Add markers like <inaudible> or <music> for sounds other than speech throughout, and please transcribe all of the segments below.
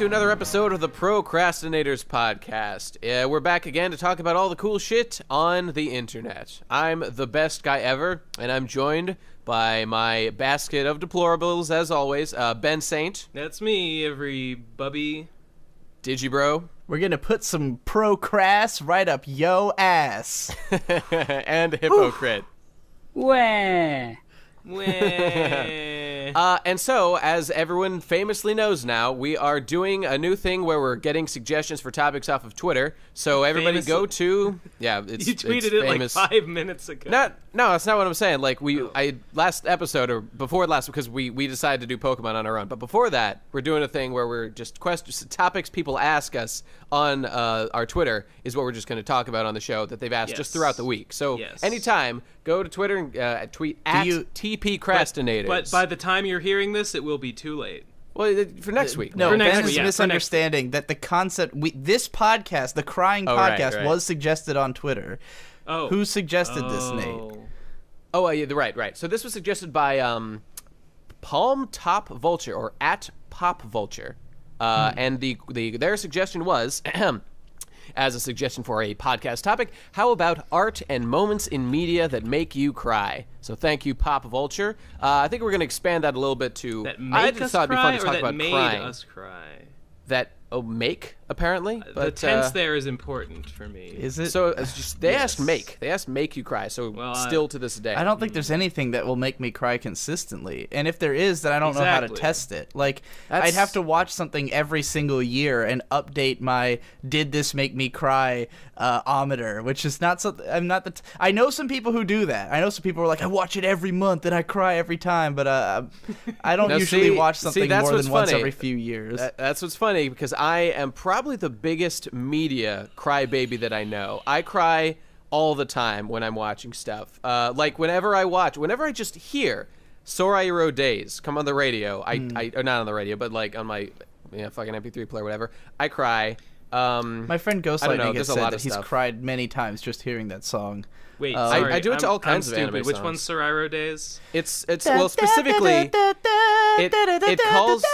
to another episode of the Procrastinators Podcast. Uh, we're back again to talk about all the cool shit on the internet. I'm the best guy ever, and I'm joined by my basket of deplorables, as always, uh, Ben Saint, That's me, every bubby. Digibro, We're gonna put some procrast right up yo ass. <laughs> and Hypocrite. Wah. Wah. Uh, and so, as everyone famously knows now, we are doing a new thing where we're getting suggestions for topics off of Twitter. So everybody Famous- go to yeah, it's, you it's tweeted it famous. like five minutes ago. No, no, that's not what I'm saying. Like we, Oh. I last episode or before last because we we decided to do Pokemon on our own. But before that, we're doing a thing where we're just questions, topics people ask us on uh, our Twitter is what we're just going to talk about on the show that they've asked just throughout the week. So Yes. anytime, go to Twitter and uh, tweet at you- TPcrastinators. But by the time you're hearing this, it will be too late. well, for next week. No, For next Ben week, is yeah, for next misunderstanding that the concept we this podcast, the crying Oh, podcast, right. was suggested on Twitter. Oh. Who suggested this, Nate? Oh. Oh, uh, yeah, right, right. So this was suggested by um, Palm Top Vulture or at Pop Vulture, uh, and the the their suggestion was. <clears throat> As a suggestion for a podcast topic, how about art and moments in media that make you cry? So thank you, Pop Vulture. Uh, I think we're going to expand that a little bit to. That I just us thought it'd be fun to talk that about made crying. us cry? That oh make apparently, but the tense uh, there is important for me. Is it? So it's just they asked make. They asked make you cry. So Well, I- still to this day, I don't think there's anything that will make me cry consistently. And if there is, then I don't know how to test it. Like, That's- I'd have to watch something every single year and update my "Did this make me cry?" uh, ometer, which is not something. I'm not the. T- I know some people who do that. I know some people are like, I watch it every month and I cry every time, but uh, I don't Now, usually see- watch see, something that's more what's than once every few years. That, that's what's funny because I am probably the biggest media crybaby that I know. I cry all the time when I'm watching stuff. Uh, like whenever I watch, whenever I just hear Sorairo Days come on the radio, I, Hmm. I or not on the radio, but like on my you know, fucking MP3 player, whatever. I cry. Um, My friend Ghost I don't know, Lightning has said lot that he's stuff. cried many times just hearing that song. Wait, Uh, sorry, I- I do it to I'm- all kinds I'm of anime stupid. Which songs. one's Sorairo Days? it's it's well specifically. it, it calls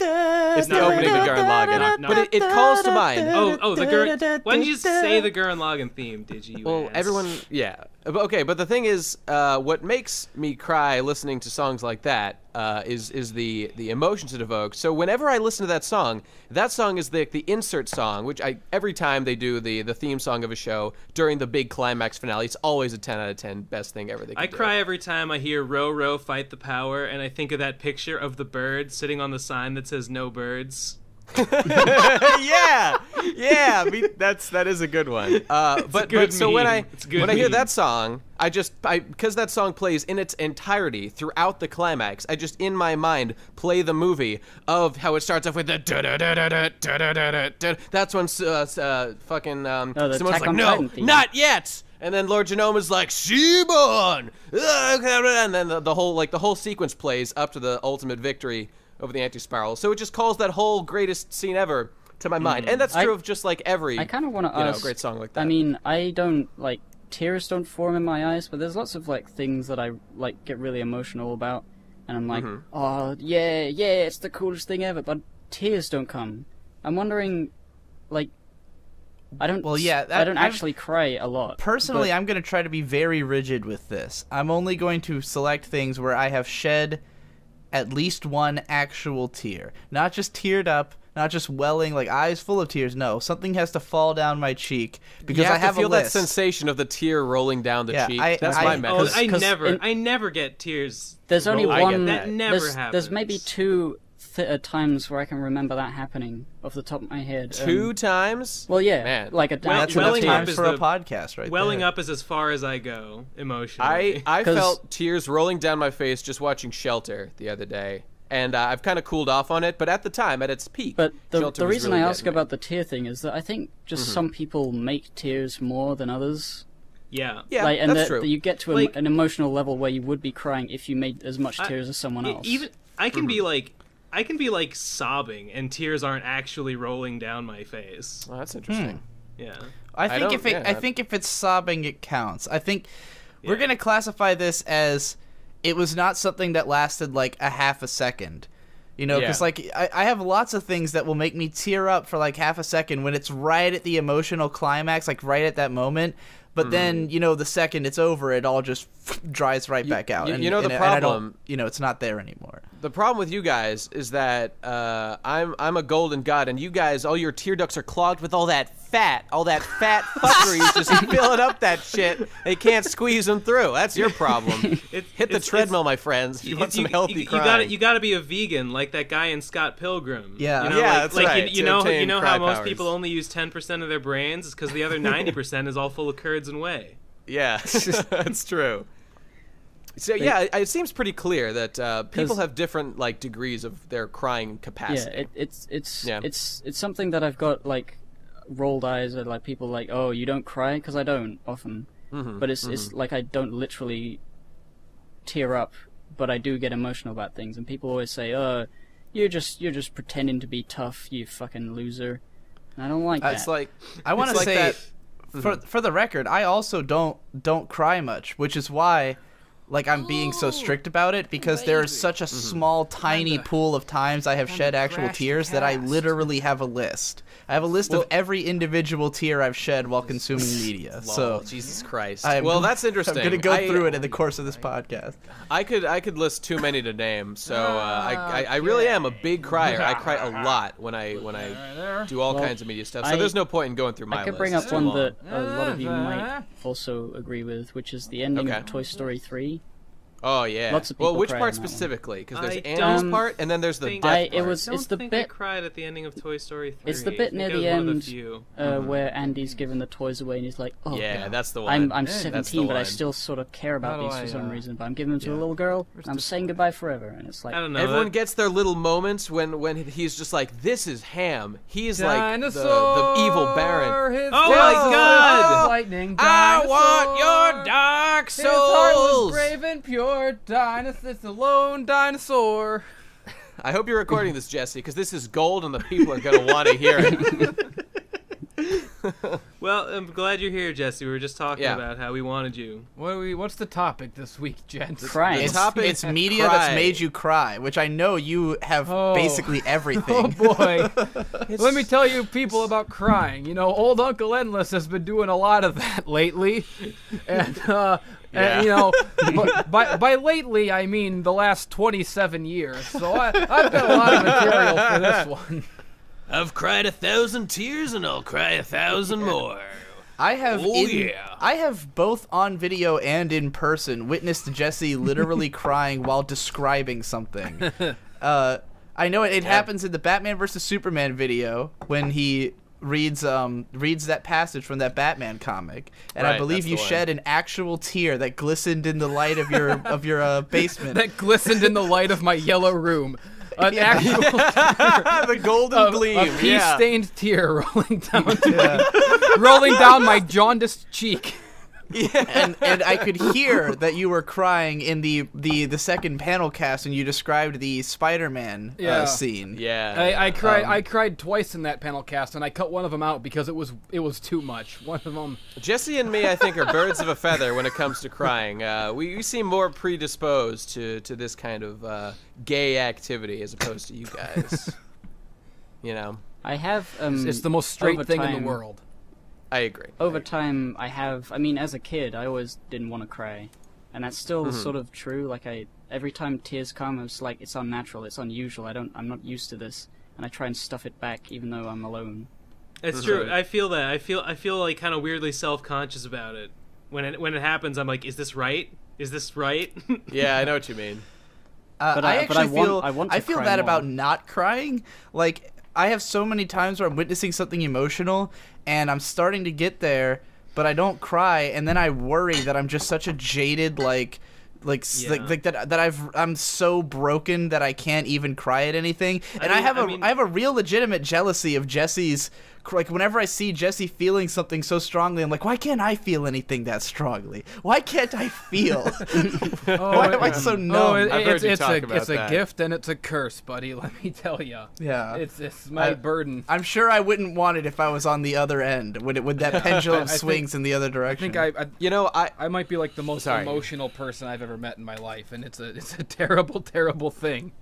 it's the Not opening to right. Gurren Lagann, Not- not- but it, it calls to mind. Oh, oh, the Gurren. Why didn't you say the Gurren Lagann theme? Did you? Well, ass? everyone, yeah. Okay, but the thing is, uh, what makes me cry listening to songs like that uh, is is the the emotions it evokes. So whenever I listen to that song, that song is the the insert song, which I every time they do the the theme song of a show during the big climax finale, it's always a ten out of ten best thing ever. They can I do. cry every time I hear "Row, row, fight the power," and I think of that picture of the bird sitting on the sign that says "No birds." <laughs> yeah, <laughs> yeah. I mean, that's that is a good one. Uh, but good but so when I meme. Good when I hear that song, I just I because that song plays in its entirety throughout the climax. I just in my mind play the movie of how it starts off with the da da da da da da da da da. da. That's when uh, uh, fucking um, Oh, the someone's like, no, not yet. And then Lordgenome's like, Shimon! And then the, the whole like the whole sequence plays up to the ultimate victory over the anti-spiral. So it just calls that whole greatest scene ever to my mind. And that's I- true of just like every I kind of want to you know, ask. great song like that. I mean, I don't like tears don't form in my eyes, but there's lots of like things that I like get really emotional about, and I'm like, Mm-hmm. oh yeah, yeah, it's the coolest thing ever, but tears don't come. I'm wondering, like, I don't. Well, yeah, I don't I've- actually cry a lot. Personally, but- I'm going to try to be very rigid with this. I'm only going to select things where I have shed at least one actual tear. Not just teared up, not just welling, like eyes full of tears. No, something has to fall down my cheek because you have I have to feel a that sensation of the tear rolling down the Yeah, cheek. I- That's I- my oh, Oh, method. I 'cause never, in- I never get tears. There's only rolling. One. that. That never there's, happens. There's maybe two th- uh, times where I can remember that happening off the top of my head. Two Um, times. well, yeah, Man. like a Well, That's enough welling up times is for a podcast, right Welling there. up is as far as I go emotionally. I emotionally. I <laughs> 'Cause- felt tears rolling down my face just watching Shelter the other day, and uh, I've kind of cooled off on it. But at the time, at its peak, But the, Shelter the was reason really I ask me. about the tear thing is that I think just Mm-hmm. some people make tears more than others. yeah. yeah, like, and that's that, true. that you get to a, Like- an emotional level where you would be crying if you made as much I- tears as someone else. Even I can Mm-hmm. be like I can be like sobbing and tears aren't actually rolling down my face. Oh, that's interesting. Hmm. Yeah. I I think don't- if it, yeah, I think if it's sobbing, it counts. I think we're gonna classify this as it was not something that lasted like a half a second. You know, because Yeah. like I, I have lots of things that will make me tear up for like half a second when it's right at the emotional climax, like right at that moment. But Mm-hmm. then you know the second it's over, it all just <laughs> dries right back out. you- and, you know the and, and problem- you know, it's not there anymore. The problem with you guys is that uh, I'm I'm a golden god, and you guys, all your tear ducts are clogged with all that fat, all that fat <laughs> fuckery is just filling up that shit. They can't squeeze them through. That's your problem. It, Hit the it's- treadmill, it's- my friends. You want it's- some healthy you, crying. You got you got to be a vegan like that guy in Scott Pilgrim. Yeah. you know, Yeah, like, that's like right, you, you know you know how most powers. people only use ten percent of their brains is because the other ninety percent is all full of curds and whey. <laughs> Yeah, <laughs> that's true. So yeah, it, it seems pretty clear that uh, people 'Cause- have different like degrees of their crying yeah, capacity. it, it's it's Yeah. it's it's something that I've got like rolled eyes at like people like oh you don't cry? Because I don't often, Mm-hmm, but it's it's mm-hmm. like I don't literally tear up, but I do get emotional about things, and people always say oh you're just you're just pretending to be tough you fucking loser, and I don't like uh, that. it's like I want to like say, that- for mm-hmm. for the record, I also don't don't cry much, which is why, like, I'm being so strict about it because there is such a small, tiny pool of times I have shed actual crash the tears that I literally have a list. I have a list of every individual tear I've shed while consuming <laughs> media. Lol, so. Jesus Christ. I'm- well, <laughs> that's interesting. I'm gonna go I- through it in the course of this podcast. I could I could list too many to name. So uh, I, I I really am a big crier. I cry a <laughs> lot when I when I do all Well, kinds of media stuff. So I- there's no point in going through my list. I could list. bring up It's one long. that a lot of you might also agree with, which is the ending Okay. of Toy Story 3. Oh yeah. Lots of well, which part on that one. specifically? Because there's I Andy's part, and then there's the think- death I- it was- It's the think bit- I cried at the ending of Toy Story 3. It's the bit near I was the one of end, uh, where Andy's giving the toys away and he's like, "Oh, Yeah, that's the one. I'm I'm That's the 17, but I still sort of care about How do these for I, some uh, reason. But I'm giving them to a little girl. Where's I'm the- saying goodbye forever." And it's like, I don't know. Everyone that- gets their little moments when when he's just like, "This is Ham. He's is like the, the evil Baron." Oh my God! Lightning I want your dark His heart was souls. brave and pure. Dinosaur, it's a lone dinosaur. <laughs> I hope you're recording this, Jesse, because this is gold, and the people are gonna want to hear it. <laughs> Well, I'm glad you're here, Jesse. We were just talking Yeah. about how we wanted you. What are we? What's the topic this week, gents? crying. It's, topic- it's media Cry. that's made you cry, which I know you have Oh. basically <laughs> everything. Oh boy. Let me tell you people about crying. You know, old Uncle Endless has been doing a lot of that lately. And uh Yeah. and, you know, <laughs> but by by lately I mean the last 27 years. So I I've got a lot of material for this <laughs> one. I've cried a thousand tears, and I'll cry a thousand more. I have Oh, in, yeah. I have both on video and in person witnessed Jesse literally <laughs> crying while describing something. Uh, I know it, it happens in the Batman versus Superman video when he reads um reads that passage from that Batman comic, and I believe you shed an actual tear that glistened in the light of your <laughs> of your uh, basement. That glistened in the light of my yellow room. An actual <laughs> the golden a, gleam. a yeah. pea-stained tear <laughs> rolling down Yeah. rolling down my jaundiced cheek. <laughs> and and I could hear that you were crying in the the the second panel cast when you described the Spider-Man Yeah. uh, scene. Yeah. I, I cried. Um, I cried twice in that panel cast, and I cut one of them out because it was it was too much. One of them. Jesse and me, I think, are birds of a feather when it comes to crying. Uh, we, we seem more predisposed to, to this kind of uh, gay activity as opposed to you guys. <laughs> you know, I have um, It's the most straight over thing in the world. I agree. over time I have I mean as a kid I always didn't want to cry and that's still Mm-hmm. sort of true like I every time tears come it's like it's unnatural it's unusual I don't I'm not used to this and I try and stuff it back even though I'm alone It's true. I feel that. I feel. I feel like kind of weirdly self-conscious about it. When it when it happens, I'm like, is this right? Is this right? <laughs> Yeah, I know what you mean. Uh, But I I- actually but I want- feel I want to feel cry that more. about not crying. Like I have so many times where I'm witnessing something emotional and I'm starting to get there, but I don't cry, and then I worry that I'm just such a jaded like. Like, Yeah. like like that that I've I'm so broken that I can't even cry at anything, and I, mean- have a I I mean- have a real legitimate jealousy of Jesse's. Like whenever I see Jesse feeling something so strongly, I'm like, why can't I feel anything that strongly? Why can't I feel? <laughs> <laughs> Oh, why am I so oh, numb? Oh, it, I've it's, it's a it's a that. gift and it's a curse, buddy. <laughs> Let me tell you. Yeah. It's it's my I- burden. I'm sure I wouldn't want it if I was on the other end when it when that pendulum I think- swings in the other direction? I think I, I You know, I I might be like the most Sorry. emotional person I've ever met in my life, and it's a it's a terrible, terrible thing.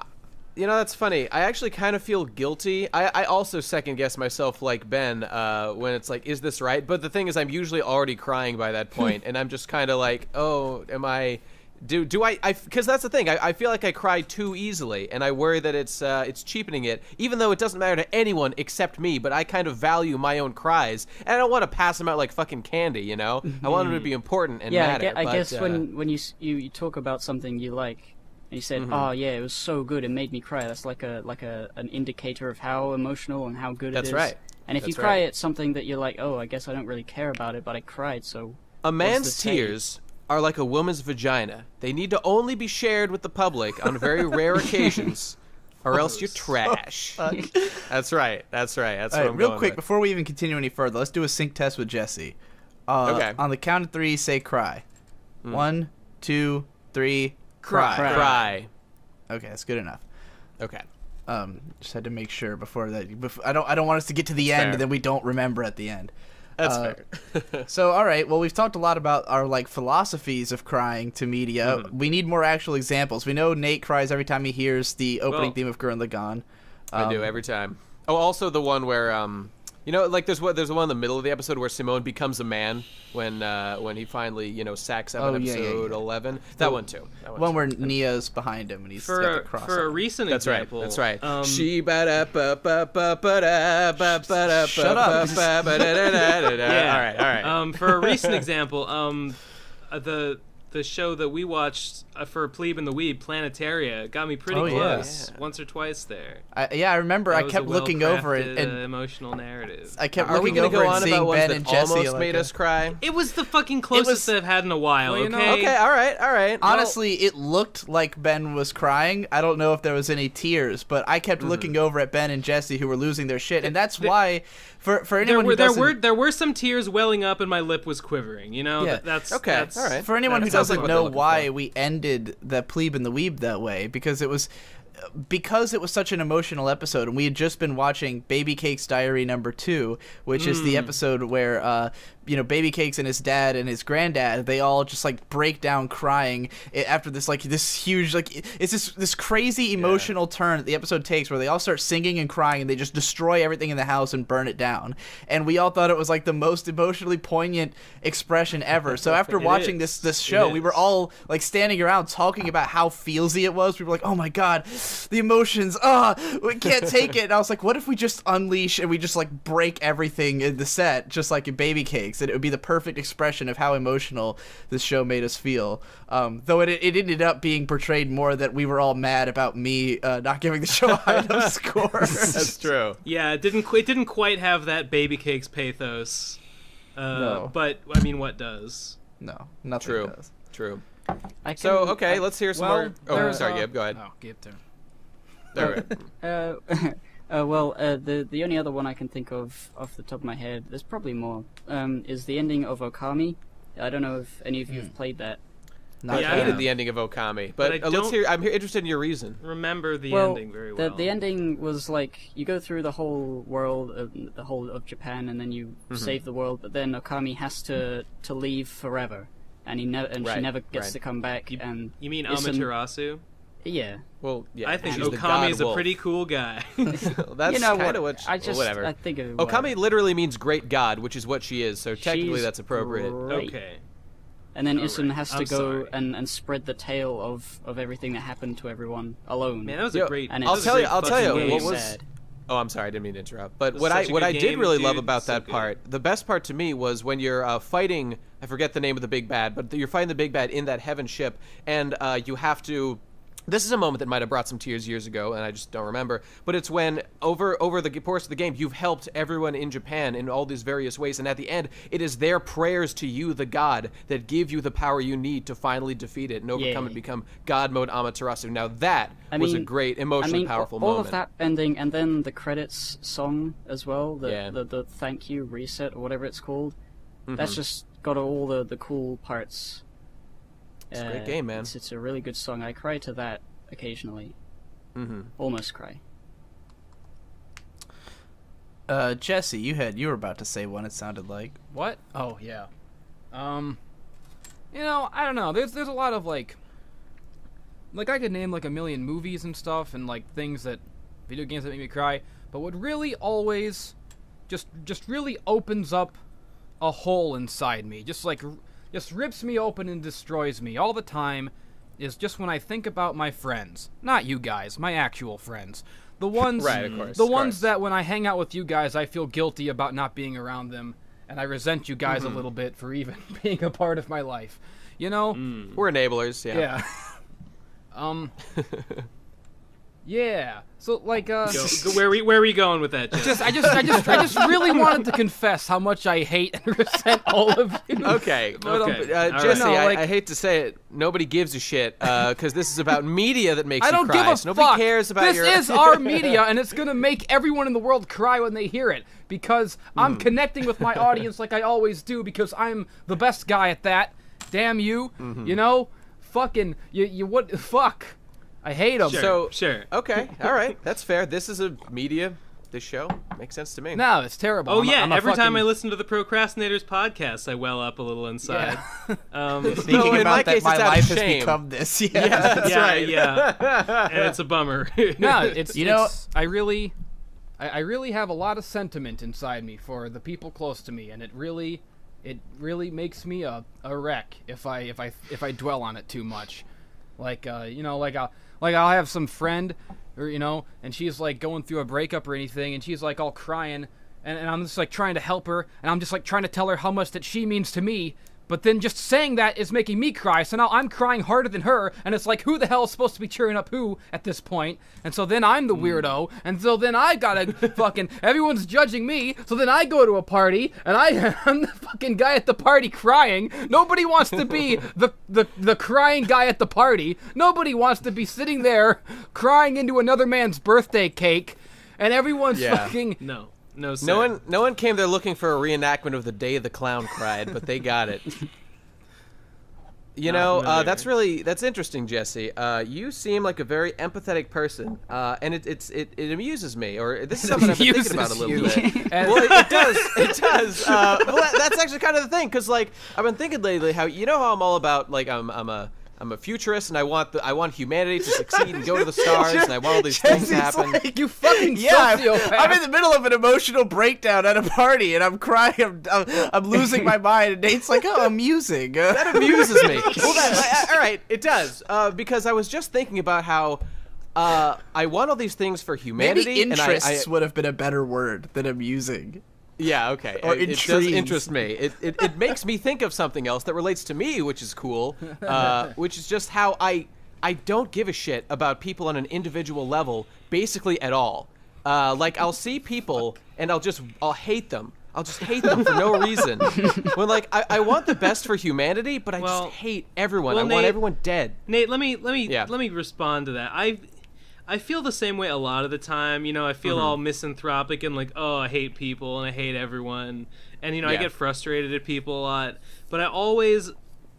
You know, that's funny. I actually kind of feel guilty. I, I also second guess myself like Ben uh, when it's like, is this right? But the thing is, I'm usually already crying by that point, <laughs> and I'm just kind of like, oh, am I. Do do I? Because that's the thing. I, I feel like I cry too easily, and I worry that it's uh, it's cheapening it. Even though it doesn't matter to anyone except me, but I kind of value my own cries, and I don't want to pass them out like fucking candy. You know, I want them to be important and yeah, I, matter. I but, guess uh, when when you, you you talk about something you like, and you said, Mm-hmm. "Oh yeah, it was so good, it made me cry." That's like a like a an indicator of how emotional and how good That's it is. right. And if you cry right. at something that you're like, "Oh, I guess I don't really care about it, but I cried," so A man's the saying? tears are like a woman's vagina. They need to only be shared with the public on very rare <laughs> occasions, or else you're <laughs> trash. That's right. That's right. That's All what right, I'm real going quick with. before we even continue any further, let's do a sync test with Jesse. Uh, Okay. On the count of three, say cry. Hmm. One, two, three, cry. Cry. Cry. Okay, that's good enough. Okay. Um, just had to make sure before that. Before, I don't. I don't want us to get to the end fair. and then we don't remember at the end. That's Uh, fair. <laughs> So, all right. Well, we've talked a lot about our like philosophies of crying to media. Mm-hmm. We need more actual examples. We know Nate cries every time he hears the opening Well- theme of Gurren Lagann. I do Um, every time. Oh, also the one where um, you know, like there's what there's one in the middle of the episode where Simon becomes a man when uh when he finally you know sacks up Oh, in yeah, yeah, episode yeah. eleven. That one too. That one One too. where Nia's behind him and he's For got the a, cross. for a on him. recent That's right. example, That's right. Um, she ba da ba ba ba ba da ba ba da Shut ba up. ba ba ba da da da da da. All right. All right. Um, for a recent example, um, uh, the the show that we watched uh, for Plebe and the Weeb, Planetarian, got me pretty Oh, close Yeah. once or twice there. I, yeah, I remember. That I kept looking over it, well-crafted, and uh, emotional narrative. I kept Are we looking gonna over go and on seeing about ones Ben that and Jesse. almost like, made us cry? It was the fucking closest was- that I've had in a while. Well, you know- okay. Okay. All right. All right. Well, Honestly, it looked like Ben was crying. I don't know if there was any tears, but I kept Mm-hmm. looking over at Ben and Jesse who were losing their shit, and that's why, for for there anyone were who there doesn't, were there were some tears welling up, and my lip was quivering. You know. Yeah. That- that's Okay, That's, all right. for anyone who That sounds doesn't what know why for. we ended the plebe and the weeb that way, because it was because it was such an emotional episode, and we had just been watching Baby Cake's Diary number two, which is Hmm. the episode where uh, you know Baby Cakes and his dad and his granddad they all just like break down crying after this like this huge like it's this this crazy emotional turn that the episode takes where they all start singing and crying and they just destroy everything in the house and burn it down, and we all thought it was like the most emotionally poignant expression ever. So <laughs> after watching is. this this show, we were all like standing around talking about how feelsy it was. We were like, "Oh my god, the emotions! Ah, we can't take it." And I was like, "What if we just unleash and we just like break everything in the set, just like in Baby Cakes, and it would be the perfect expression of how emotional this show made us feel." Um, though it it ended up being portrayed more that we were all mad about me uh, not giving the show a high enough <laughs> score. That's true. Yeah, it didn't qu- it didn't quite have that baby cakes pathos. Uh, No. But I mean, what does? no, nothing True. does. True. I can, So okay, I- let's hear some well, more. Oh, sorry, uh, Gib. Go ahead. Oh, Gib turn. All right. Uh, <laughs> uh, well, uh, the the only other one I can think of off the top of my head, there's probably more, um, is the ending of Okami. I don't know if any of you have played that. Not Yeah, I I hated the ending of Okami, but, But I uh, let's don't- hear. I'm here, interested in your reason. Remember the well, ending very the well. the the ending was like you go through the whole world, of, the whole of Japan, and then you Mm-hmm. save the world. But then Okami has to to leave forever, and he never and Right, she never gets right. to come back. and You mean Isn't- Amaterasu? Yeah, Well, yeah. I think she's the god Okami is a wolf. pretty cool guy. <laughs> That's you know kind what? of what. I well, just whatever. I think of Okami literally means great god, which is what she is. So technically, She's that's appropriate. great. okay. And then All Issun right. has to I'm go sorry. and, and spread the tale of, of everything that happened to everyone alone. Man, that was Yo, a great. and I'll tell you- I'll tell you, what was- sad. Oh, I'm sorry, I didn't mean to interrupt. But what I what I did game, really dude. love about So that good. part, the best part to me was when you're uh, fighting. I forget the name of the big bad, but you're fighting the big bad in that heaven ship, and uh, you have to this is a moment that might have brought some tears years ago, and I just don't remember. But it's when over over the course of the game, you've helped everyone in Japan in all these various ways, and at the end, it is their prayers to you, the god, that give you the power you need to finally defeat it and overcome Yeah. and become God mode Amaterasu. Now that I was a mean- great, I mean, powerful all moment. of that ending, and then the credits song as well, the Yeah. the, the thank you reset or whatever it's called. Mm-hmm. That's just got all the the cool parts. It's a great game, man. It's, it's a really good song. I cry to that occasionally. Mhm. Almost cry. Uh, Jesse, you had you were about to say one. It sounded like. What? Oh yeah. Um, you know, I don't know. There's there's a lot of like, like I could name like a million movies and stuff and like things that video games that make me cry. But what really always, just just really opens up a hole inside me, just like r- just rips me open and destroys me all the time, is just when I think about my friends. Not you guys, my actual friends. The ones, <laughs> Right, of course, the ones course. that when I hang out with you guys, I feel guilty about not being around them, and I resent you guys Mm-hmm. a little bit for even <laughs> being a part of my life. You know? We're enablers, yeah. Yeah. <laughs> um. Yeah. So like, uh, Go, go- <laughs> where we where are we going with that? Jeff? just I just I just I just really <laughs> wanted to confess how much I hate and resent all of you. <laughs> Okay, but, um, Okay. uh, Jesse, No, I, like- I hate to say it, nobody gives a shit because this is about media that makes I don't cry. give a so nobody fuck. cares about this your. is our media, and it's gonna make everyone in the world cry when they hear it because I'm Hmm. connecting with my audience like I always do because I'm the best guy at that. Damn you, Mm-hmm. you know, fucking you. You what? Fuck. I hate them. Sure, so- sure. Okay, <laughs> all right, that's fair. This is a media. This show makes sense to me. No, it's terrible. Oh I'm yeah, a every time I listen to the Procrastinators podcast, I well up a little inside. Um, <laughs> Thinking in my about that, case, my it's of life has become this. <laughs> Yeah. That's yeah, right. yeah, and it's a bummer. no, it's You know- it's- I really, I, I really have a lot of sentiment inside me for the people close to me, and it really, it really makes me a, a wreck if I if I if I dwell on it too much. Like uh, you know, like I'll like I'll have some friend, or you know, and she's like going through a breakup or anything, and she's like all crying, and, and I'm just like trying to help her, and I'm just like trying to tell her how much that she means to me. But then just saying that is making me cry, so now I'm crying harder than her, and it's like, who the hell is supposed to be cheering up who at this point? And so then I'm the hmm. weirdo, and so then I gotta <laughs> fucking, everyone's judging me, so then I go to a party, and I, <laughs> I'm the fucking guy at the party crying. Nobody wants to be <laughs> the, the, the crying guy at the party. Nobody wants to be sitting there crying into another man's birthday cake, and everyone's Yeah. fucking, no, no, sir. No one, no one came there looking for a reenactment of the day the clown cried, but they got it. <laughs> You know, uh, that's really that's interesting, Jesse. Uh, you seem like a very empathetic person, uh, and it, it's it, it amuses me. Or this is something I've been thinking about a little bit. <laughs> Well, it, it does. It does. Uh, well, that's actually kind of the thing, because like I've been thinking lately, how you know how I'm all about like I'm I'm a I'm a futurist, and I want the I want humanity to succeed and go to the <laughs> stars, and I want all these things to happen. like- you fucking <laughs> Yeah, I'm, sociopath. I'm in the middle of an emotional breakdown at a party, and I'm crying. I'm, I'm, I'm losing my mind, and Nate's like, "Oh, amusing." Uh, <laughs> that amuses me. Well, that, I- I- all right, it does. Uh, because I was just thinking about how uh, I want all these things for humanity. Maybe and I- interests I, would have been a better word than amusing. Yeah, okay. or it, it does interest me. It, it, it makes me think of something else that relates to me, which is cool. Uh, <laughs> which is just how I I don't give a shit about people on an individual level, basically at all. Uh, like I'll see people and I'll just I'll hate them. I'll just hate them for no reason. <laughs> when like I, I want the best for humanity, but I Well- just hate everyone. well, I want everyone dead. Nate, let me let me Yeah. let me respond to that. I I feel the same way a lot of the time. You know, I feel Mm-hmm. all misanthropic and like, oh, I hate people and I hate everyone, and you know, I get frustrated at people a lot. But I always,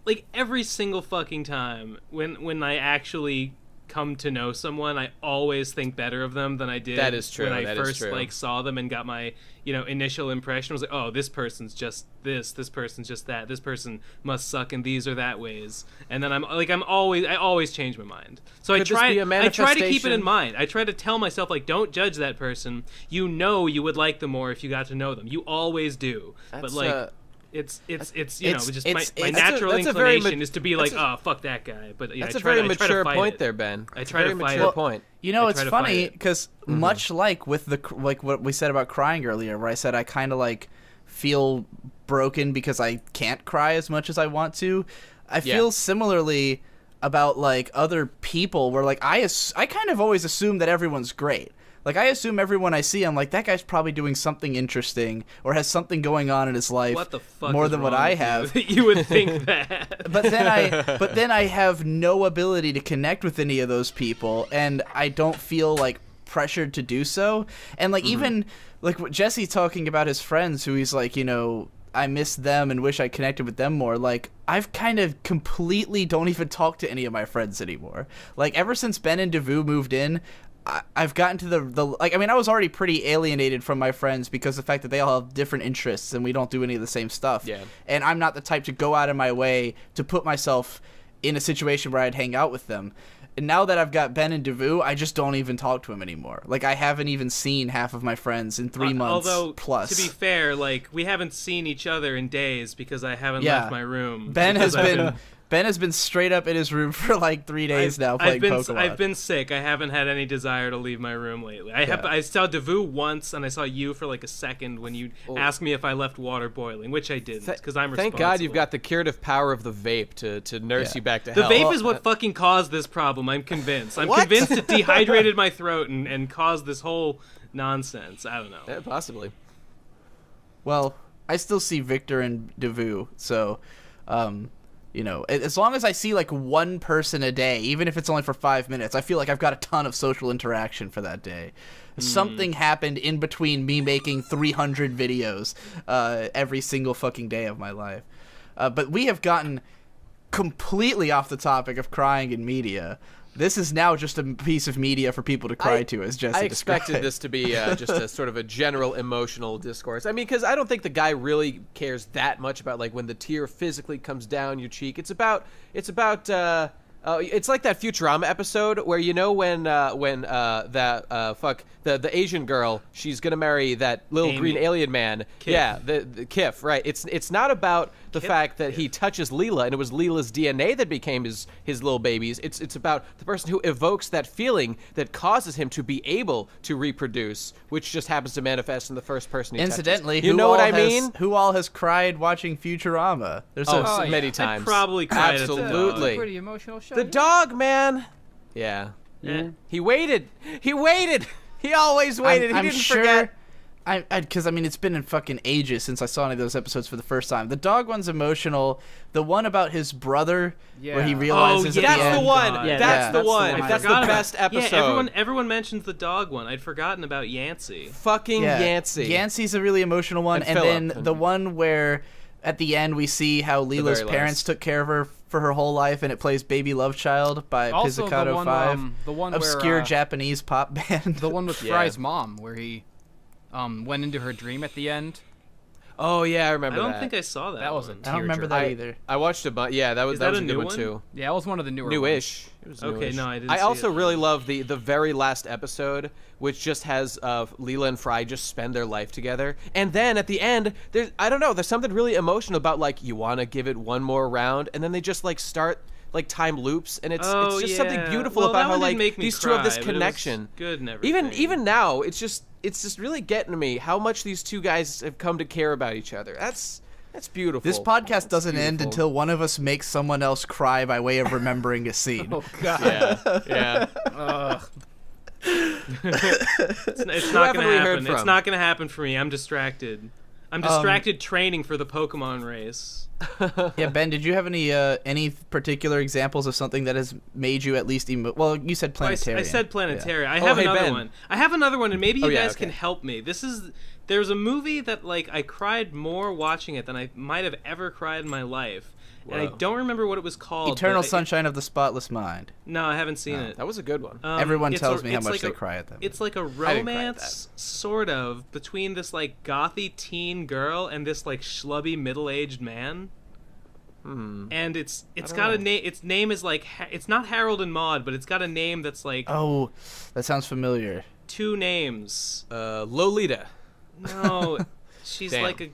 like every single fucking time when when I actually come to know someone, I always think better of them than I did That is true, when I that first like saw them and got my you know initial impression. Was like, oh, this person's just this, this person's just that, this person must suck in these or that ways. And then I'm like, I'm always, I always change my mind. So I Could this try, be a I try to keep it in mind. I try to tell myself like, don't judge that person. You know, you would like them more if you got to know them. You always do. but like. uh, it's it's it's you it's- know just it's- my, my it's- natural a inclination ma- is to be like a- oh fuck that guy but yeah, That's I a try very to, I try mature point it. there, Ben. I It's a try to very fight mature it. point. You know, it's try to funny it. because Mm-hmm. much like with the like what we said about crying earlier, where I said I kind of like feel broken because I can't cry as much as I want to. I Yeah. feel similarly about like other people where like I ass- I kind of always assume that everyone's great. Like I assume everyone I see, I'm like that guy's probably doing something interesting or has something going on in his life What the fuck? more than what I with you have. <laughs> You would think <laughs> that. but then I <laughs> but then I have no ability to connect with any of those people and I don't feel like pressured to do so. And like mm-hmm. even like what Jesse talking about his friends who he's like, you know, I miss them and wish I connected with them more. Like I've kind of completely don't even talk to any of my friends anymore. Like ever since Ben and Devu moved in, I- I've gotten to the the like. I mean, I was already pretty alienated from my friends because the fact that they all have different interests and we don't do any of the same stuff. Yeah. And I'm not the type to go out of my way to put myself in a situation where I'd hang out with them. And now that I've got Ben and Devu, I just don't even talk to him anymore. Like I haven't even seen half of my friends in three Uh, months Although, plus. to be fair, like we haven't seen each other in days because I haven't Yeah. left my room. Ben has I've been Ben has been straight up in his room <laughs> for like three days I've, now playing I've been Pokemon. I've been sick. I haven't had any desire to leave my room lately. I have Yeah. I saw Devu once, and I saw you for like a second when you asked me if I left water boiling, which I didn't because I'm responsible. Thank God you've got the curative power of the vape to, to nurse Yeah. you back to The health. The vape is what fucking caused this problem. I'm convinced. I'm convinced it <laughs> dehydrated my throat and, and caused this whole nonsense. I don't know. Yeah, possibly. Well, I still see Victor and Devu, so um, you know, as long as I see like one person a day, even if it's only for five minutes, I feel like I've got a ton of social interaction for that day. Something happened in between me making 300 videos uh, every single fucking day of my life. Uh, but we have gotten completely off the topic of crying in media. This is now just a piece of media for people to cry I- to, as Jesse I expected described. this to be uh, just a sort of a general emotional discourse. I mean, because I don't think the guy really cares that much about like when the tear physically comes down your cheek. It's about it's about uh, uh, it's like that Futurama episode where you know when uh, when uh, that uh, fuck the the Asian girl she's gonna marry that little Amy. green alien man. Kif. Yeah, the, the Kif. Right. It's it's not about the fact that he touches Leela and it was Leela's DNA that became his his little babies. It's it's about the person who evokes that feeling that causes him to be able to reproduce, which just happens to manifest in the first person. He touches. Incidentally, you who know what I has- mean? Who all has cried watching Futurama? There's Oh, so yeah. many I'd times. probably cried at the dog. Absolutely. Pretty emotional show. The yeah. dog, man. Yeah. Eh. He waited. He waited. He always waited. I'm, he I'm didn't sure. forget. I, because I, mean, it's been in fucking ages since I saw any of those episodes for the first time. The dog one's emotional. The one about his brother, where he realizes Oh, at That's the the one. Yeah, that's, yeah. the oh That's the one. one. That's the Forgot about- best episode. Yeah, everyone everyone mentions the dog one. I'd forgotten about Yancey. Fucking Yeah, Yancey. Yancey's a really emotional one, And and, then the one where at the end we see how Leela's parents last. took care of her for her whole life, and it plays "Baby Love Child" by Also, the Pizzicato one, Five, um, the one obscure where, uh, Japanese pop band. The one with <laughs> Yeah. Fry's mom, where he um, went into her dream at the end. Oh yeah, I remember. That. I don't that. think I saw that. That wasn't. I don't remember that I, either. I watched a bunch. Yeah, that was Is that, that was a a new one, one? too. Yeah, it was one of the newer ones. Newish. It was Okay, newish. no, I didn't I see also it. really love the the very last episode, which just has uh, Leela and Fry just spend their life together, and then at the end, there's I don't know, there's something really emotional about like you want to give it one more round, and then they just like start like time loops, and it's Oh, it's just yeah. something beautiful Well, about how like make me these two have this cry, but it was connection. good and Even even now, it's just it's just really getting to me how much these two guys have come to care about each other. That's that's beautiful. This podcast That's doesn't end until one of us makes someone else cry by way of remembering a scene. <laughs> Oh God. yeah yeah. <laughs> It's, it's not gonna we heard happen. It's not gonna happen for me. I'm distracted. I'm Um, distracted training for the Pokemon race. <laughs> yeah, Ben, did you have any uh, any particular examples of something that has made you at least emo- well, you said Well, I s- planetarium. I, said planetarium. I Oh, have hey, another Ben. one. I have another one, and maybe you Oh, yeah, guys okay. can help me. This is there's a movie that like I cried more watching it than I might have ever cried in my life, and I don't remember what it was called. Eternal but I- Sunshine of the Spotless Mind. No, I haven't seen it. That was a good one. Um, Everyone it's tells a- me how it's much like they a- cry at that. It's like a cry at romance, sort of, between this like gothy teen girl and this like schlubby middle-aged man. Hmm. And it's it's don't got a name. Its name is like Ha- it's not Harold and Maude, but it's got a name that's like Oh, that sounds familiar. two names. Uh, Lolita. No, <laughs> she's Damn. like a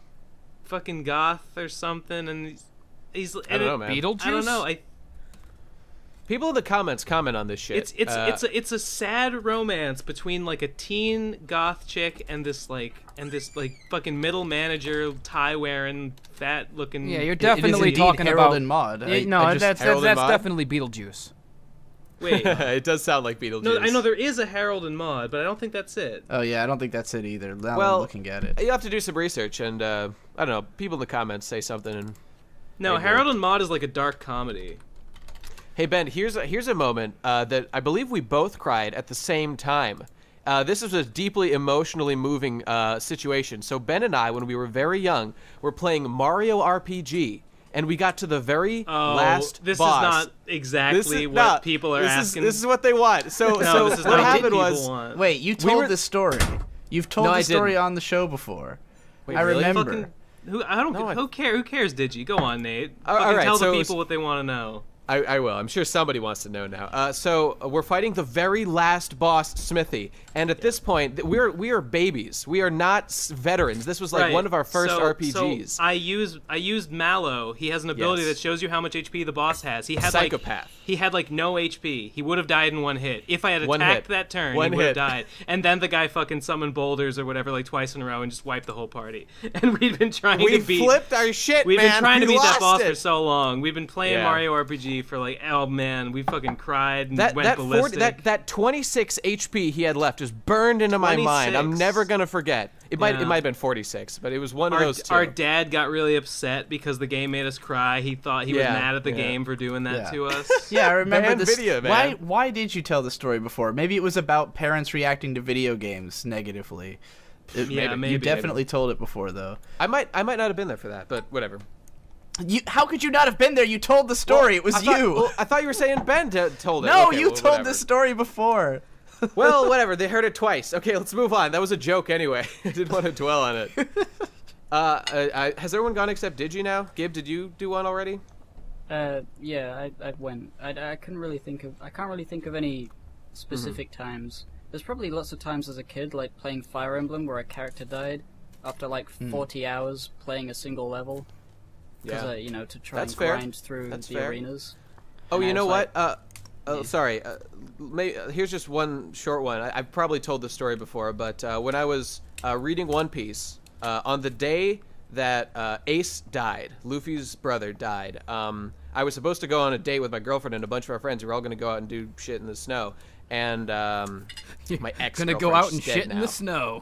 fucking goth or something, and he's, he's I don't know, man. Beetlejuice. I don't know. I People in the comments comment on this shit. It's it's Uh, it's a it's a sad romance between like a teen goth chick and this like and this like fucking middle manager tie wearing fat looking Yeah, you're It- it is definitely indeed talking Harold about and Maude. Yeah, I- no, I just- that's that's, that's Maude? definitely Beetlejuice. Wait, <laughs> it does sound like Beetlejuice. no, I know there is a Harold and Maude, but I don't think that's it. Oh yeah, I don't think that's it either. Now Well, I'm looking at it. You have to do some research, and uh, I don't know. People in the comments say something, and No, Maybe. Harold and Maude is like a dark comedy. Hey Ben, here's a, here's a moment uh, that I believe we both cried at the same time. Uh, this was a deeply emotionally moving uh, situation. So Ben and I, when we were very young, were playing Mario RPG, and we got to the very Oh, last this boss. is not exactly is what not- people are this asking. Is, this is what they want. So, no, so this is what not happened was, want. Wait, you told we were- this story. You've told No, the story on the show before. Wait, I really? remember. Fucking, who I don't No, I- who care who cares, Digi? Go on, Nate. All- all right, tell so the was- people what they want to know. I, I will. I'm sure somebody wants to know now. Uh, so uh, we're fighting the very last boss, Smithy, and at this point, th- we're we are babies. We are not s- veterans. This was like Right. one of our first so, RPGs. So I used I used Mallow. He has an ability Yes. that shows you how much HP the boss has. He had Psychopath. Like, he had like no HP. He would have died in one hit. If I had One attacked hit. that turn, One he would hit. have <laughs> died. And then the guy fucking summoned boulders or whatever like twice in a row and just wiped the whole party. <laughs> And we'd been trying we to beat flipped our shit, We've man. been trying to beat that boss it. for so long. We've been playing Yeah. Mario RPG for like, oh man, we fucking cried and That went that ballistic. 40, that that 26 HP he had left is burned into my mind. I'm never gonna forget. It might Yeah. it might have been 46, but it was one of our, those two. our dad got really upset because the game made us cry. He thought he Yeah, was mad at the yeah. game for doing that Yeah. to us. <laughs> Yeah, I remember Banned this. video, man. Why? Why did you tell the story before? Maybe it was about parents reacting to video games negatively. It- Yeah, You maybe. definitely told it before, though. I might I might not have been there for that, but whatever. You, how could you not have been there? You told the story. it was I thought, you. well, I thought you were saying Ben t- told it. no, Okay, you well, told whatever. this story before. <laughs> well, whatever. They heard it twice. Okay, let's move on. That was a joke anyway. <laughs> I didn't want to dwell on it. <laughs> Uh, uh, I, has everyone gone except Digi now? Gib, did you do one already? Uh, yeah, I, I went. I, I couldn't really think of. I can't really think of any specific Mm-hmm. times. There's probably lots of times as a kid, like playing Fire Emblem, where a character died after like Hmm. 40 hours playing a single level. Because, Yeah. uh, you know, to try That's and fair. grind through That's the fair. arenas. Oh, And you know was what? like- Uh, oh, sorry. Uh, may, uh, here's just one short one. I, I've probably told this story before, but uh, when I was uh, reading One Piece, uh, on the day that uh, Ace died, Luffy's brother died, um, I was supposed to go on a date with my girlfriend and a bunch of our friends. We were all going to go out and do shit in the snow. And um, <laughs> my ex Gonna go out and shit in the snow.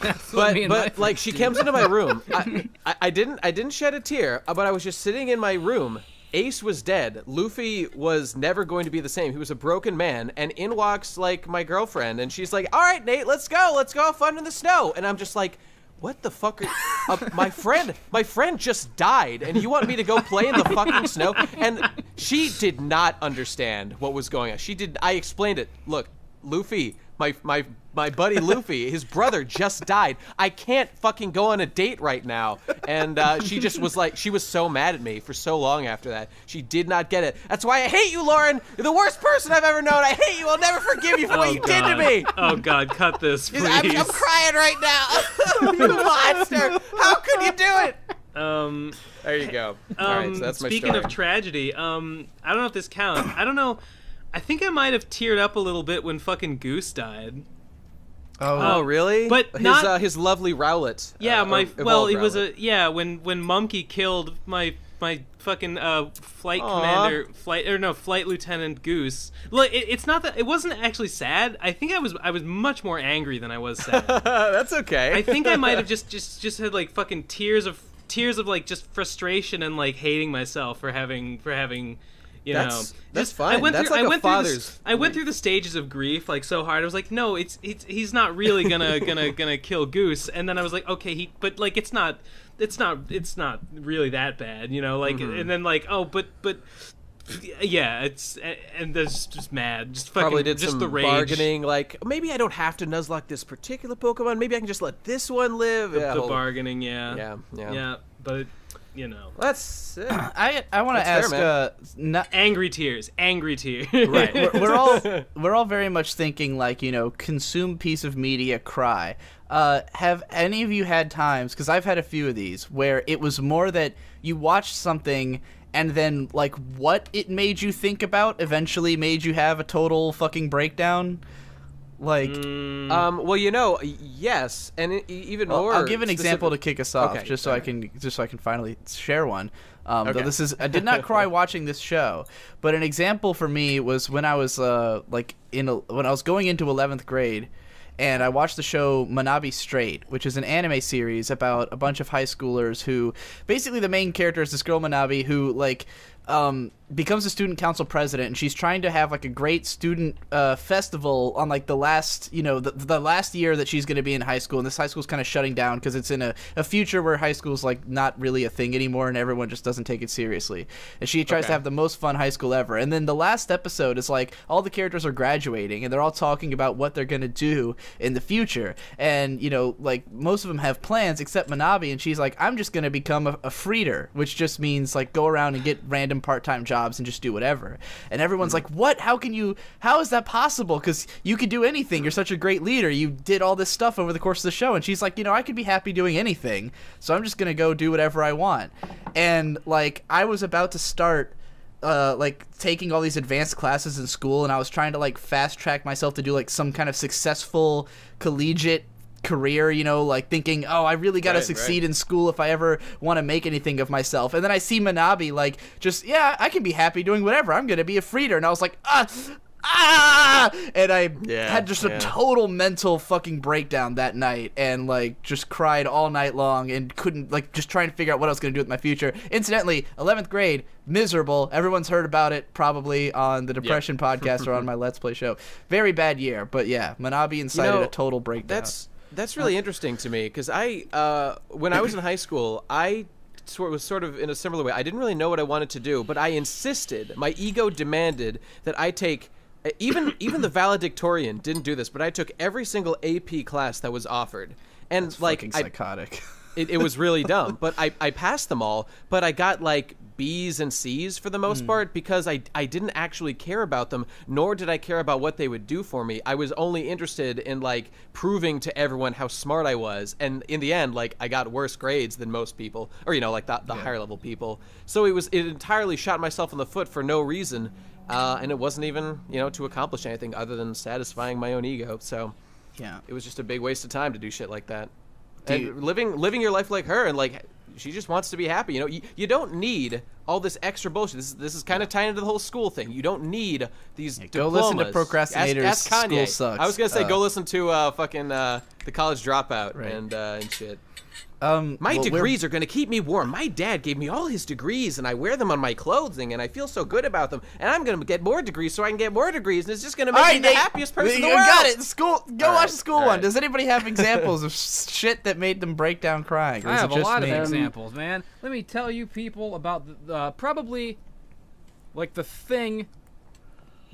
But but like she comes into my room. <laughs> I, I, I didn't I didn't shed a tear, but I was just sitting in my room. Ace was dead. Luffy was never going to be the same. He was a broken man. And in walks like my girlfriend, and she's like, "All right, Nate, let's go. Let's go have fun in the snow." And I'm just like. What the fuck? Are, uh, <laughs> my friend, my friend just died, and you want me to go play in the fucking snow? And she did not understand what was going on. She did. I explained it. Look, Luffy, my my my buddy Luffy, his brother just died. I can't fucking go on a date right now. And uh, she just was like, she was so mad at me for so long after that. She did not get it. That's why I hate you, Lauren. You're the worst person I've ever known. I hate you. I'll never forgive you for what Oh, you did to me. Oh god, cut this, please. I'm, I'm crying right now. <laughs> you monster. How could you do it? um, There you go. um, All right, so that's my speaking story. of tragedy, um, I don't know if this counts. I don't know. I think I might have teared up a little bit when fucking Goose died. Oh, really? but his not- uh, his lovely Rowlet. Yeah, uh, my well, evolved it was a yeah when when Monkey killed my my fucking uh flight Aw. commander flight or no flight lieutenant Goose. Look, it, it's not that it wasn't actually sad. I think I was I was much more angry than I was sad. <laughs> That's okay. I think I might have <laughs> just just just had like fucking tears of tears of like just frustration and like hating myself for having for having you That's- know that's just, fine. I went That's through, like I a went through the, I went through the stages of grief like so hard. I was like, no, it's it's he's not really gonna <laughs> gonna gonna kill Goose. And then I was like, okay, he but like it's not it's not it's not really that bad, you know. Like Mm-hmm. and then like oh but but. Yeah, it's and there's just mad, just fucking, Probably did just some the rage. bargaining. Like maybe I don't have to Nuzlocke this particular Pokemon. Maybe I can just let this one live. yeah, the bargaining, yeah, Yeah, yeah. yeah. But you know, That's it. <clears throat> I I want to That's fair, ask. uh, not, angry tears, angry tears. Right. <laughs> we're, we're all <laughs> we're all very much thinking like you know consume piece of media cry uh, have any of you had times because i've had a few of these where it was more that you watched something and then like what it made you think about eventually made you have a total fucking breakdown. Like Um, well, you know, yes, and it, even Well, more. I'll give an example to kick us off, Okay, just so I can just so I can finally share one. Um, though Okay. this is I did not cry <laughs> watching this show, but an example for me was when I was uh, like in a, when I was going into eleventh grade, and I watched the show Manabi Straight, which is an anime series about a bunch of high schoolers who basically the main character is this girl Manabi who like um, becomes a student council president and she's trying to have like a great student uh, festival on like the last you know the, the last year that she's going to be in high school and this high school's kind of shutting down because it's in a, a future where high school's like not really a thing anymore and everyone just doesn't take it seriously. And she tries to have the most fun high school ever. And then the last episode is like all the characters are graduating and they're all talking about what they're going to do in the future. And you know like most of them have plans except manabi and she's like i'm just going to become a, a freeter which just means like go around and get random part-time jobs and just do whatever. And everyone's like what? How can you how is that possible? Because you could do anything. You're such a great leader. You did all this stuff over the course of the show. And she's like you know i could be happy doing anything. So i'm just going to go do whatever i want. And like i was about to start uh, like taking all these advanced classes in school and I was trying to like fast track myself to do like some kind of successful collegiate career, you know, like thinking, oh, I really got to Right, succeed right. in school if I ever want to make anything of myself. And then I see Manabi like just, yeah, I can be happy doing whatever. I'm going to be a freeter. And I was like, ah, ah, and I Yeah, had just a yeah. total mental fucking breakdown that night and like just cried all night long and couldn't like just trying to figure out what I was going to do with my future. Incidentally, 11th grade, miserable. Everyone's heard about it probably on the depression <laughs> podcast or on my Let's Play show. Very bad year, but yeah, Manabi incited know, a total breakdown. That's that's really interesting to me because I, uh, when I was in high school, I sort was sort of in a similar way. I didn't really know what I wanted to do, but I insisted. My ego demanded that I take. Even <coughs> even the valedictorian didn't do this, but I took every single AP class that was offered, and like fucking I, psychotic. <laughs> it, it was really dumb. But I, I passed them all, but I got like B's and C's for the most part because I, I didn't actually care about them, nor did I care about what they would do for me. I was only interested in like proving to everyone how smart I was. And in the end, like I got worse grades than most people, or you know, like the, the higher level people. So it was it entirely shot myself in the foot for no reason. Uh, and it wasn't even, you know, to accomplish anything other than satisfying my own ego. So yeah. it was just a big waste of time to do shit like that. And living living your life like her and like she just wants to be happy. You know, you, you don't need all this extra bullshit. This is this is kind of tying into the whole school thing. You don't need these diplomas. go listen to. Procrastinators, Ask, ask Kanye. School Sucks. I was gonna say Uh, go listen to uh, fucking uh, the college dropout Right. and uh, and shit. Um, My well, we're- degrees are going to keep me warm. My dad gave me all his degrees, and I wear them on my clothing, and I feel so good about them. And I'm going to get more degrees so I can get more degrees, and it's just going to make All me right, the happiest person in the you world. got it. School. Go All watch right, the school one. right. Does anybody have <laughs> examples of shit that made them break down crying? Or I have it a lot me? of examples, man. Let me tell you people about the, uh, probably like the thing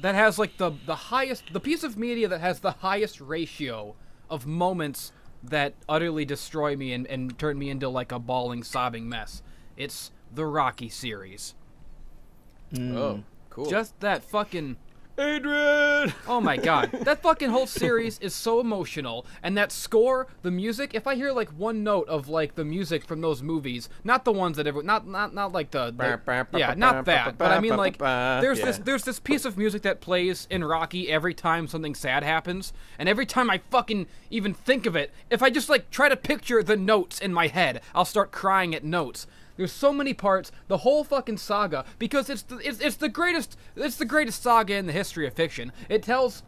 that has like the the highest the piece of media that has the highest ratio of moments that utterly destroy me and, and turn me into like a bawling sobbing mess. It's the Rocky series. Mm. Oh, cool. Just that fucking Adrian. <laughs> Oh my god. That fucking whole series is so emotional. And that score, the music, if I hear like one note of like the music from those movies, not the ones that ever not not not like the, the- Yeah, not that. But I mean like there's this there's this piece of music that plays in Rocky every time something sad happens. And every time I fucking even think of it, if I just like try to picture the notes in my head, I'll start crying at notes. There's so many parts, the whole fucking saga, because it's the, it's, it's the greatest it's the greatest saga in the history of fiction. It tells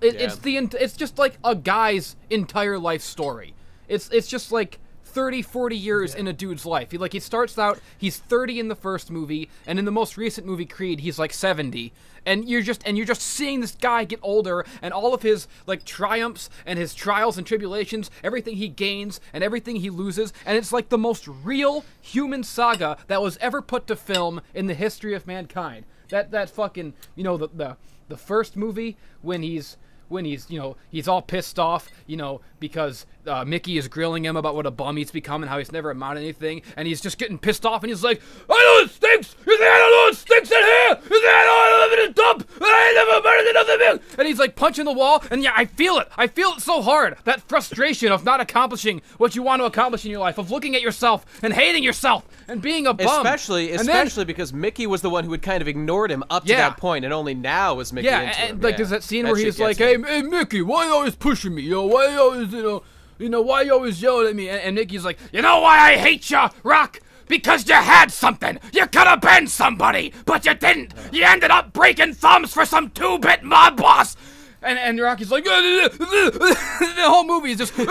it, Yeah. it's the it's just like a guy's entire life story. It's it's just like 30 40 years in a dude's life. He like he starts out he's 30 in the first movie and in the most recent movie Creed he's like 70. And you're just and you're just seeing this guy get older and all of his like triumphs and his trials and tribulations, everything he gains and everything he loses, and it's like the most real human saga that was ever put to film in the history of mankind. That that fucking, you know, the the the first movie when he's when he's you know he's all pissed off, you know, because uh, Mickey is grilling him about what a bum he's become and how he's never amounted anything, and he's just getting pissed off, and he's like, "I know it stinks. You think I know it stinks in here? You think I know I live in a dump? And I ain't never amounted to nothing." And he's like punching the wall, and yeah, I feel it. I feel it so hard. That frustration of not accomplishing what you want to accomplish in your life, of looking at yourself and hating yourself and being a bum. Especially, And then- especially because Mickey was the one who had kind of ignored him up to Yeah. that point, and only now was Mickey Yeah, and, him. like Yeah. there's that scene That where he's like, me. "Hey, hey, Mickey, why you always pushing me? You know, why you always, you know, you know, why you always yelling at me?" And, and Mickey's like, "You know why I hate you, Rock? Because you had something. You could have been somebody, but you didn't. You ended up breaking thumbs for some two-bit mob boss." And, and Rocky's like, <laughs> the whole movie is just, <laughs> and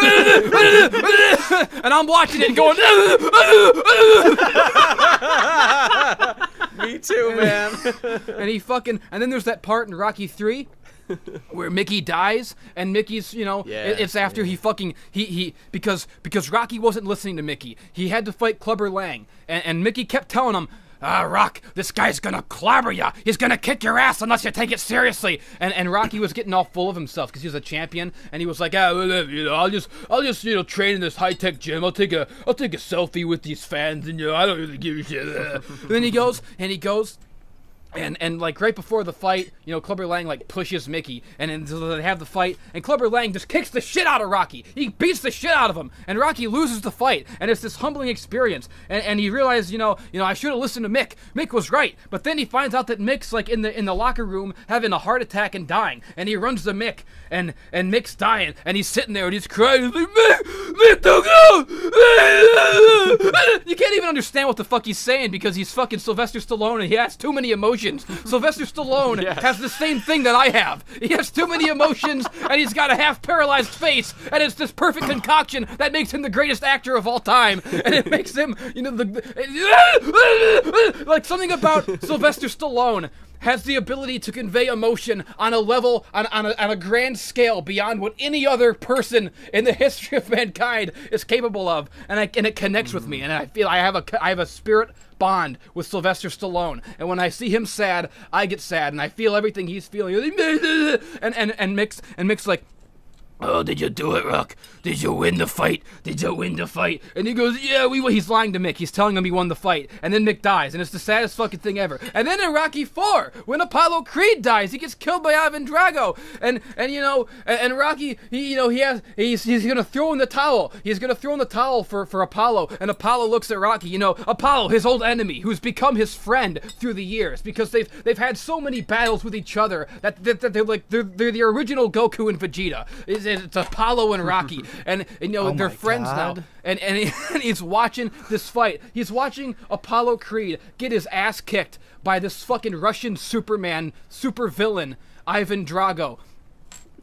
I'm watching it and going, <laughs> Me too, man. and he fucking and then there's that part in Rocky 3 where Mickey dies and Mickey's you know Yeah, it's after he fucking he he because because Rocky wasn't listening to Mickey he had to fight Clubber Lang and, and Mickey kept telling him Ah, Rock, this guy's gonna clobber ya. He's gonna kick your ass unless you take it seriously. And and Rocky was getting all full of himself because he was a champion, and he was like, ah, you know, I'll just, I'll just, you know, train in this high tech gym. I'll take a, I'll take a selfie with these fans, and you know, I don't really give a shit. <laughs> and then he goes, and he goes, and and like right before the fight, you know, Clubber Lang like pushes Mickey, and then they have the fight, and Clubber Lang just kicks the shit out of Rocky. He beats the shit out of him, and Rocky loses the fight, and it's this humbling experience. And, and he realizes, you know, you know, I should have listened to Mick. Mick was right, but then he finds out that Mick's like in the in the locker room having a heart attack and dying, and he runs to Mick, and and Mick's dying, and he's sitting there and he's crying, he's like, Mick, Mick, don't go. <laughs> you can't even understand what the fuck he's saying because he's fucking Sylvester Stallone and he has too many emotions. Sylvester Stallone has the same thing that I have. He has too many emotions and he's got a half paralyzed face and it's this perfect concoction that makes him the greatest actor of all time and it makes him, you know, the like something about Sylvester Stallone has the ability to convey emotion on a level, on, on, a, on a grand scale beyond what any other person in the history of mankind is capable of, and I, and it connects with me, and I feel I have a I have a spirit bond with Sylvester Stallone, and when I see him sad, I get sad, and I feel everything he's feeling, and and and mix and Mick's like. Oh, did you do it, Rock? Did you win the fight? Did you win the fight? And he goes, Yeah, we won. He's lying to Mick. He's telling him he won the fight. And then Mick dies, and it's the saddest fucking thing ever. And then in Rocky 4, when Apollo Creed dies, he gets killed by Ivan Drago. And, and you know, and, and Rocky, he, you know, he has, he's, he's gonna throw in the towel. He's gonna throw in the towel for, for Apollo. And Apollo looks at Rocky, you know, Apollo, his old enemy, who's become his friend through the years because they've, they've had so many battles with each other that, that, that they're like, they're, they're the original Goku and Vegeta. It's Apollo and Rocky. And, <laughs> and you know, Oh they're friends now and and, he, <laughs> and he's watching this fight. He's watching Apollo Creed get his ass kicked by this fucking Russian Superman super villain Ivan Drago.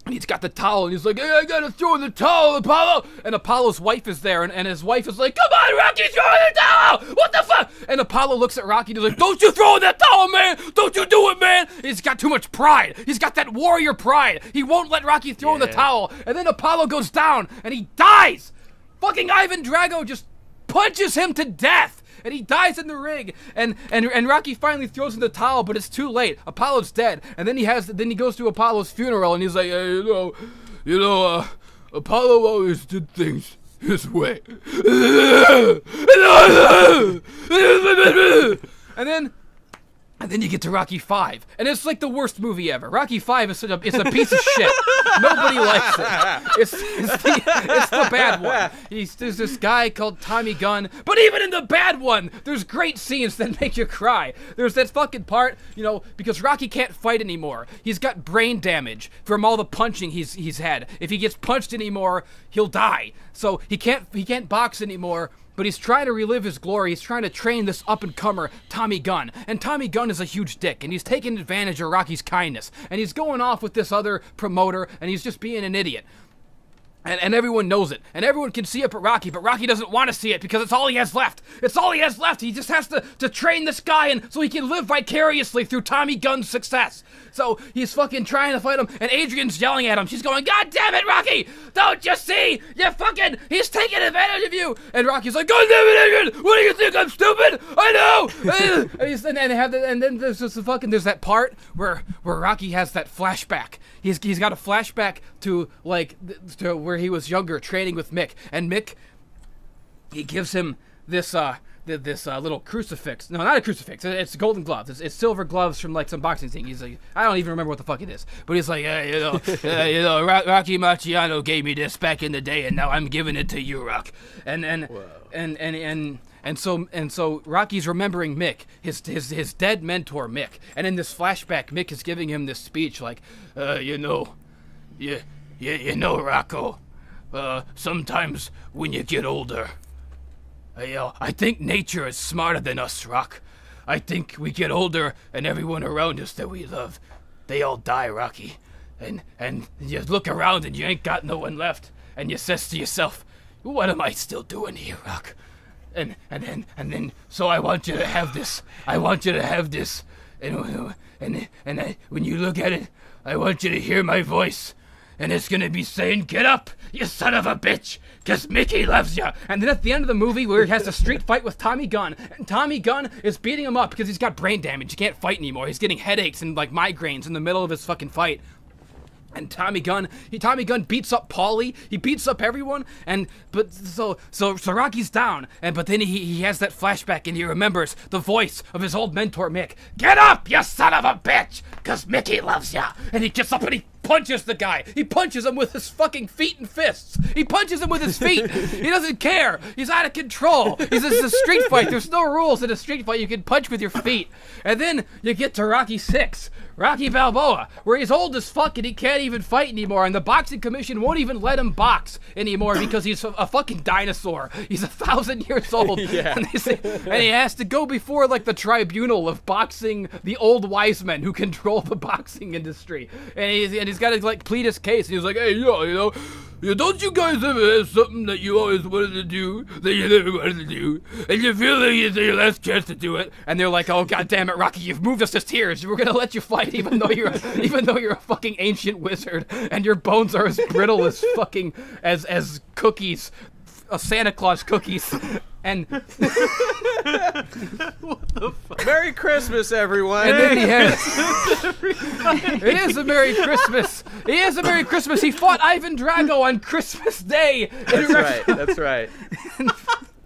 He's got the towel and he's like, hey, I gotta throw in the towel, Apollo! And Apollo's wife is there and, and his wife is like, Come on, Rocky, throw in the towel! What the fuck? And Apollo looks at Rocky and he's like, Don't you throw in that towel, man! Don't you do it, man! He's got too much pride. He's got that warrior pride. He won't let Rocky throw in the towel. And then Apollo goes down and he dies! Fucking Ivan Drago just punches him to death. And he dies in the ring, and, and and Rocky finally throws in the towel, but it's too late. Apollo's dead, and then he has then he goes to Apollo's funeral, and he's like, hey, you know, you know, uh, Apollo always did things his way. <laughs> and then and then you get to Rocky Five, and it's like the worst movie ever. Rocky Five is a it's a piece of shit. Nobody likes it. It's, it's, the, it's the bad one. He's, there's this guy called Tommy Gunn, but even in the bad one, there's great scenes that <laughs> make you cry. There's that fucking part, you know, because Rocky can't fight anymore. He's got brain damage from all the punching he's he's had. If he gets punched anymore, he'll die. So he can't he can't box anymore but he's trying to relive his glory. He's trying to train this up and comer, Tommy Gunn. And Tommy Gunn is a huge dick, and he's taking advantage of Rocky's kindness. And he's going off with this other promoter, and he's just being an idiot. And, and everyone knows it. And everyone can see it but Rocky, but Rocky doesn't want to see it because it's all he has left. It's all he has left. He just has to, to train this guy and so he can live vicariously through Tommy Gunn's success. So he's fucking trying to fight him, and Adrian's yelling at him. She's going, God damn it, Rocky! Don't you see? You fucking he's taking advantage of you! And Rocky's like, God damn it, Adrian! What do you think? I'm stupid? I know! <laughs> and, and, and, the, and then there's just the fucking there's that part where where Rocky has that flashback. He's he's got a flashback to like th- to where he was younger training with Mick, and Mick he gives him this uh th- this uh, little crucifix. No, not a crucifix. It's golden gloves. It's, it's silver gloves from like some boxing thing. He's like, I don't even remember what the fuck it is. But he's like, hey, you know, <laughs> uh, you know, Ro- Rocky Marciano gave me this back in the day, and now I'm giving it to you, Rock. And and and and and. And so and so Rocky's remembering Mick, his his his dead mentor Mick. And in this flashback, Mick is giving him this speech like, uh, you know, you, you, you know, Rocco, uh, sometimes when you get older, I, uh, I think nature is smarter than us, Rock. I think we get older and everyone around us that we love, they all die, Rocky. And and you look around and you ain't got no one left. And you says to yourself, what am I still doing here, Rock? And and then and then so I want you to have this. I want you to have this. And and and I, when you look at it, I want you to hear my voice and it's gonna be saying, "Get up, you son of a bitch." 'cause Mickey loves you." And then at the end of the movie, where he has a street fight with Tommy Gunn, and Tommy Gunn is beating him up because he's got brain damage. He can't fight anymore. He's getting headaches and like migraines in the middle of his fucking fight. And Tommy Gunn, he Tommy Gunn beats up Paulie. He beats up everyone. And but so so Rocky's down. And but then he he has that flashback and he remembers the voice of his old mentor Mick. Get up, you son of a bitch, 'cause Mickey loves ya. And he gets up and he punches the guy. He punches him with his fucking feet and fists. He punches him with his feet. he doesn't care. He's out of control. He's this is a street <laughs> fight. There's no rules in a street fight. You can punch with your feet. And then you get to Rocky Six. Rocky Balboa, where he's old as fuck and he can't even fight anymore, and the boxing commission won't even let him box anymore because he's a, fucking dinosaur. He's a thousand years <laughs> old, Yeah. and, they say, and he has to go before like the tribunal of boxing, the old wise men who control the boxing industry, and he's and he's got to like plead his case. And he's like, hey, yo, you know. Yeah, Don't you guys ever have something that you always wanted to do that you never wanted to do, and you feel like it's your last chance to do it? And they're like, "Oh God damn it, Rocky! You've moved us to tears. We're gonna let you fight, even though you're <laughs> even though you're a fucking ancient wizard, and your bones are as brittle as fucking as as cookies, uh, Santa Claus cookies." <laughs> And <laughs> Merry Christmas, everyone. and then he has. <laughs> it is a Merry Christmas. It is a Merry Christmas. He fought Ivan Drago on Christmas Day. That's right. That's right. <laughs>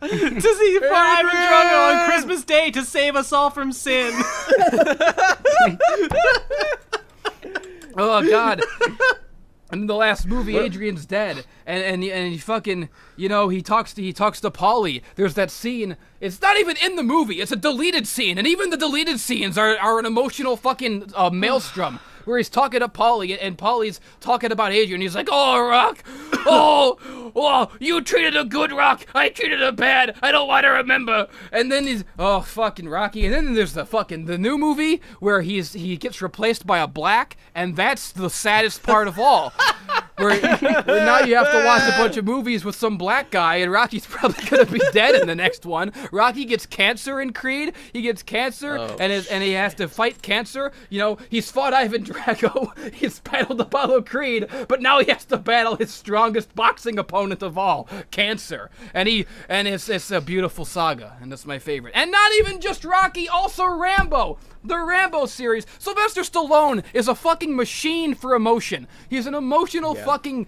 Does he fight Ivan Drago on Christmas Day to save us all from sin? Oh God. And in the last movie, Adrian's dead, and and and he fucking, you know, he talks to he talks to Paulie. There's that scene. It's not even in the movie. It's a deleted scene, and even the deleted scenes are are an emotional fucking uh, maelstrom. <sighs> Where he's talking to Paulie, and Paulie's talking about Adrian. He's like, "Oh, Rock, <coughs> oh, oh, you treated a good Rock. I treated a bad. I don't want to remember." And then he's, "Oh, fucking Rocky." And then there's the fucking the new movie where he's he gets replaced by a black, and that's the saddest part of all. <laughs> where, where now you have to watch a uh, bunch of movies with some black guy, and Rocky's <laughs> probably gonna be dead in the next one. Rocky gets cancer in Creed. He gets cancer, Oh, and is, and he has to fight cancer. You know, he's fought Ivan <laughs> Drago. He's battled Apollo Creed, but now he has to battle his strongest boxing opponent of all, cancer. And he and it's it's a beautiful saga, and that's my favorite. And not even just Rocky, also Rambo. The Rambo series. Sylvester Stallone is a fucking machine for emotion. He's an emotional fucking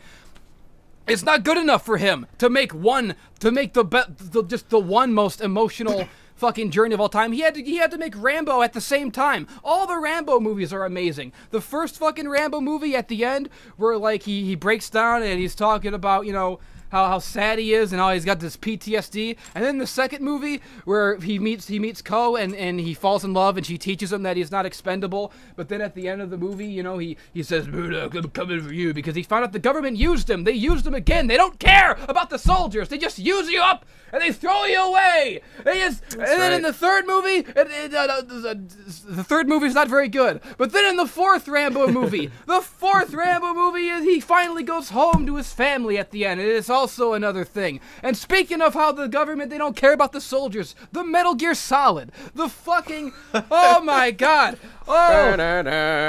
it's not good enough for him to make one to make the, be- the just the one most emotional <clears throat> fucking journey of all time. He had to he had to make Rambo at the same time. All the Rambo movies are amazing. The first fucking Rambo movie at the end where like he he breaks down and he's talking about, you know, how how sad he is and how he's got this PTSD. And then the second movie where he meets he meets Ko and and he falls in love and she teaches him that he's not expendable. But then at the end of the movie, you know, he he says, "Murdoch, I'm coming for you," because he found out the government used him. They used him again. They don't care about the soldiers. They just use you up and they throw you away. They just and then in the third movie, it, it, uh, the, the third movie is not very good. But then in the fourth Rambo movie, <laughs> the fourth Rambo movie he finally goes home to his family at the end. It is also another thing. And speaking of how the government they don't care about the soldiers, the Metal Gear Solid, the fucking oh <laughs> my god, oh. Metal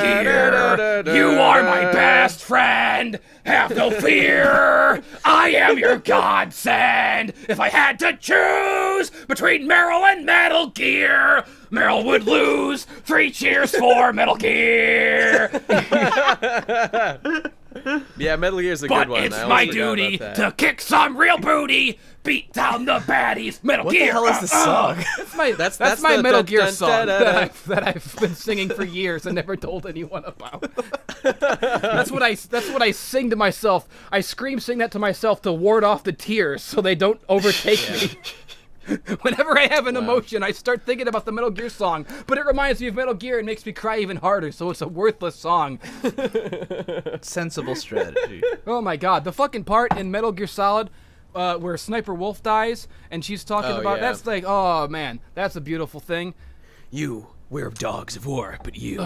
Gear, you are my best friend. Have no fear. I am your godsend. If I had to choose between Meryl and Metal Gear, Meryl would lose. Three cheers for Metal Gear. <laughs> <laughs> Yeah, Metal Gear's a But good one. it's I my duty to kick some real booty, beat down the baddies. Metal Gear. What the Gear. hell is this uh, song? <laughs> That's my That's- that's, that's my the Metal dun- Gear dun- song dun- dun- that. I've, that I've been singing for years and never told anyone about. <laughs> that's what I that's what I sing to myself. I scream sing that to myself to ward off the tears so they don't overtake me. <laughs> <laughs> Whenever I have an emotion, I start thinking about the Metal Gear song, but it reminds me of Metal Gear and makes me cry even harder, so it's a worthless song. <laughs> Sensible strategy. Oh my god, the fucking part in Metal Gear Solid uh, where Sniper Wolf dies and she's talking Oh, about yeah. that's like, oh man, that's a beautiful thing. You, we're dogs of war, but you,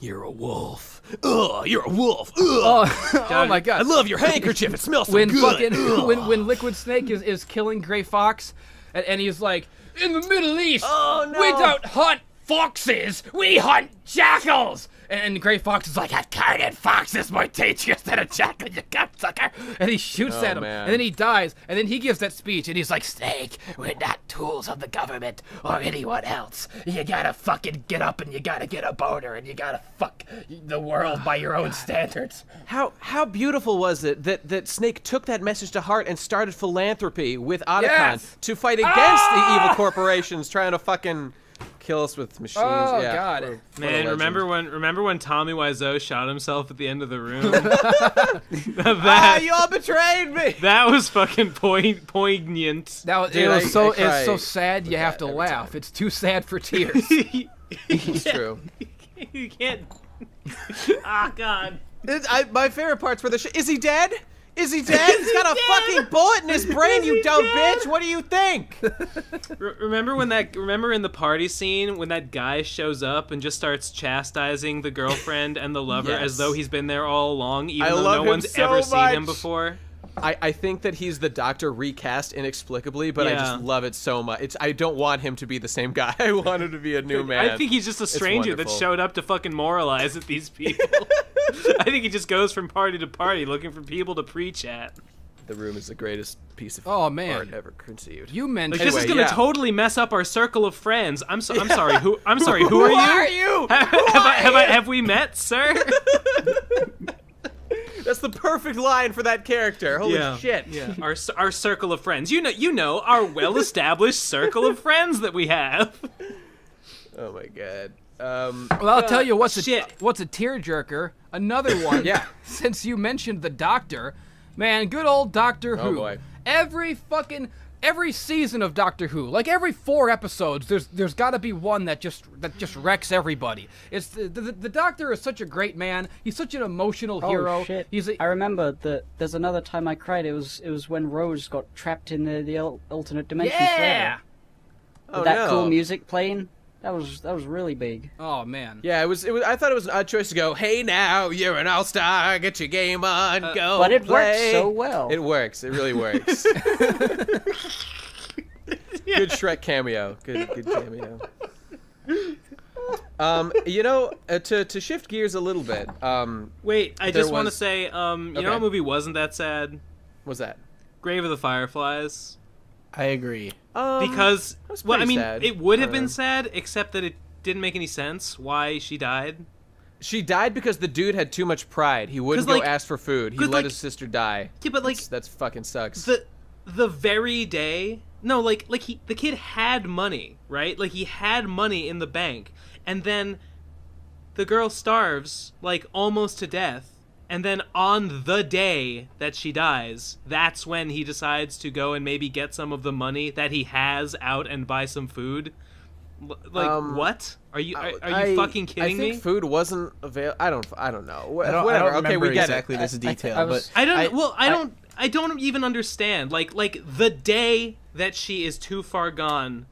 you're a wolf. Ugh, you're a wolf. Ugh. Oh, <laughs> oh my god. I love your handkerchief. It smells so when good. fucking when when Liquid Snake is, is killing Gray Fox and, and he's like, in the Middle East, Oh, no. we don't hunt foxes, we hunt jackals. And Gray Fox is like, I carried foxes might teach you instead of jackal, you cocksucker. And he shoots Oh, at him, man. and then he dies, and then he gives that speech, and he's like, Snake, we're not tools of the government or anyone else. You gotta fucking get up and you gotta get a boner and you gotta fuck the world by your own standards. How how beautiful was it that, that Snake took that message to heart and started philanthropy with Otacon Yes! to fight against Ah! the evil corporations trying to fucking kill us with machines. Oh, yeah. God. What a- what a Man, remember when remember when Tommy Wiseau shot himself at the end of the room? <laughs> <laughs> Ah, that you all betrayed me. that was fucking point poignant. That was, Dude, it was I- so I it's so sad you have to laugh. time. It's too sad for <laughs> tears. It's true. you can't. Ah, God. I, my favorite parts were the. Sh- is he dead? Is he dead? He's got a <laughs> fucking bullet in his brain. You dumb bitch. What do you think? <laughs> Re- remember when that? Remember in the party scene when that guy shows up and just starts chastising the girlfriend and the lover Yes. as though he's been there all along, even I though love no him one's so ever seen him much. before. I, I think that he's the Doctor recast inexplicably, but I Yeah. just love it so much. It's I don't want him to be the same guy. <laughs> I want him to be a new man. I think he's just a stranger that wonderful. showed up to fucking moralize at these <laughs> people. I think he just goes from party to party looking for people to preach at. the room is the greatest piece of Oh, man. art ever conceived. you mentioned Like this is Anyway, gonna yeah. totally mess up our circle of friends. I'm so, I'm sorry. Who I'm <laughs> sorry. Who, are you? are you? have, I, have I have we met, sir? That's the perfect line for that character. Holy shit. Yeah. Our our circle of friends. You know you know our well-established circle of friends that we have. Oh my god. Um, Well, I'll tell you what's a shit. what's a tearjerker. Another <laughs> one. Yeah. Since you mentioned the Doctor, man, good old Doctor Who. Oh, boy. Every fucking every season of Doctor Who, like every four episodes, there's there's got to be one that just that just wrecks everybody. It's the, the the Doctor is such a great man. He's such an emotional oh, hero. Oh shit! He's a, I remember that. There's another time I cried. It was it was when Rose got trapped in the the alternate dimension. yeah. forever. oh With that no. cool music playing. That was that was really big. Oh man. Yeah, it was, it was. I thought it was an odd choice to go. Hey, now you're an all star. Get your game on. go. but it works so well. It works. It really works. <laughs> <laughs> Good Shrek cameo. Good, good cameo. Um, you know, uh, to to shift gears a little bit. Um, Wait, I There just want to say, um, you Okay. know what movie wasn't that sad? Was that? Grave of the Fireflies. I agree. Um, Because well, I mean, sad. it would have been sad except that it didn't make any sense why she died. she died because the dude had too much pride. He wouldn't 'Cause, go ask for food. He let like- his sister die. Yeah, but like That's, that's fucking sucks. the the very day no like like he the kid had money right like he had money in the bank and then the girl starves like almost to death and then on the day that she dies, that's when he decides to go and maybe get some of the money that he has out and buy some food. L- Like Um, what? Are you are, are I- you fucking kidding I think me? food wasn't available. I don't. I don't know. I don't, Whatever. I don't okay, we get exactly it. this I- detail, I was- but I don't. I- well, I don't. I don't even understand. Like, like the day that she is too far gone,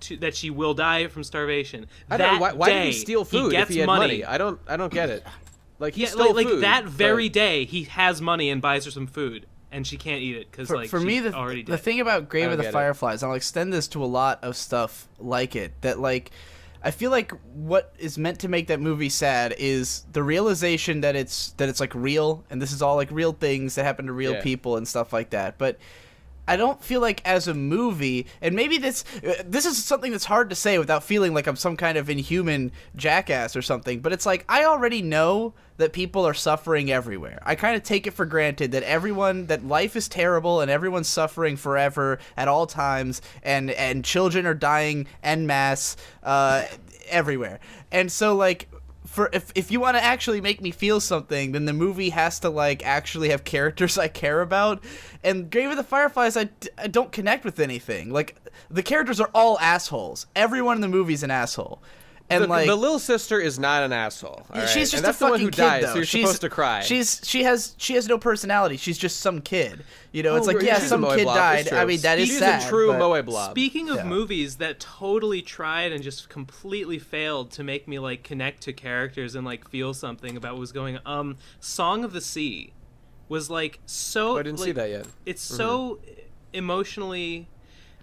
to, that she will die from starvation. I that don't know. Why, why day, did he steal food gets if he had money? money? I don't. I don't get it. <clears throat> Like he yeah, stole like, like food, that but- very day, he has money and buys her some food, and she can't eat it because like for she's me the, already the thing about grave of the get it. fireflies i'll extend this to a lot of stuff like it that like i feel like what is meant to make that movie sad is the realization that it's that it's like real and this is all like real things that happen to real Yeah. people and stuff like that but I don't feel like as a movie, and maybe this uh, this is something that's hard to say without feeling like I'm some kind of inhuman jackass or something. But it's like I already know that people are suffering everywhere. I kind of take it for granted that everyone that life is terrible and everyone's suffering forever at all times, and and children are dying en masse uh, everywhere. And so like for if if you want to actually make me feel something, then the movie has to like actually have characters <laughs> I care about. And Grave of the Fireflies, I, I don't connect with anything. Like the characters are all assholes. Everyone in the movie is an asshole. And the, like the little sister is not an asshole. all right? she's just and that's a the fucking one who kid dies, though. so you're she's supposed to cry. She's she has she has no personality. She's just some kid. You know, it's Oh, like yeah, yeah, she's a some kid blob, died. I true. mean that is She's sad. a true but- Moe blob. Speaking of Yeah. movies that totally tried and just completely failed to make me like connect to characters and like feel something about what was going on, um, Song of the Sea was like so. Oh, I didn't see that yet. It's so emotionally.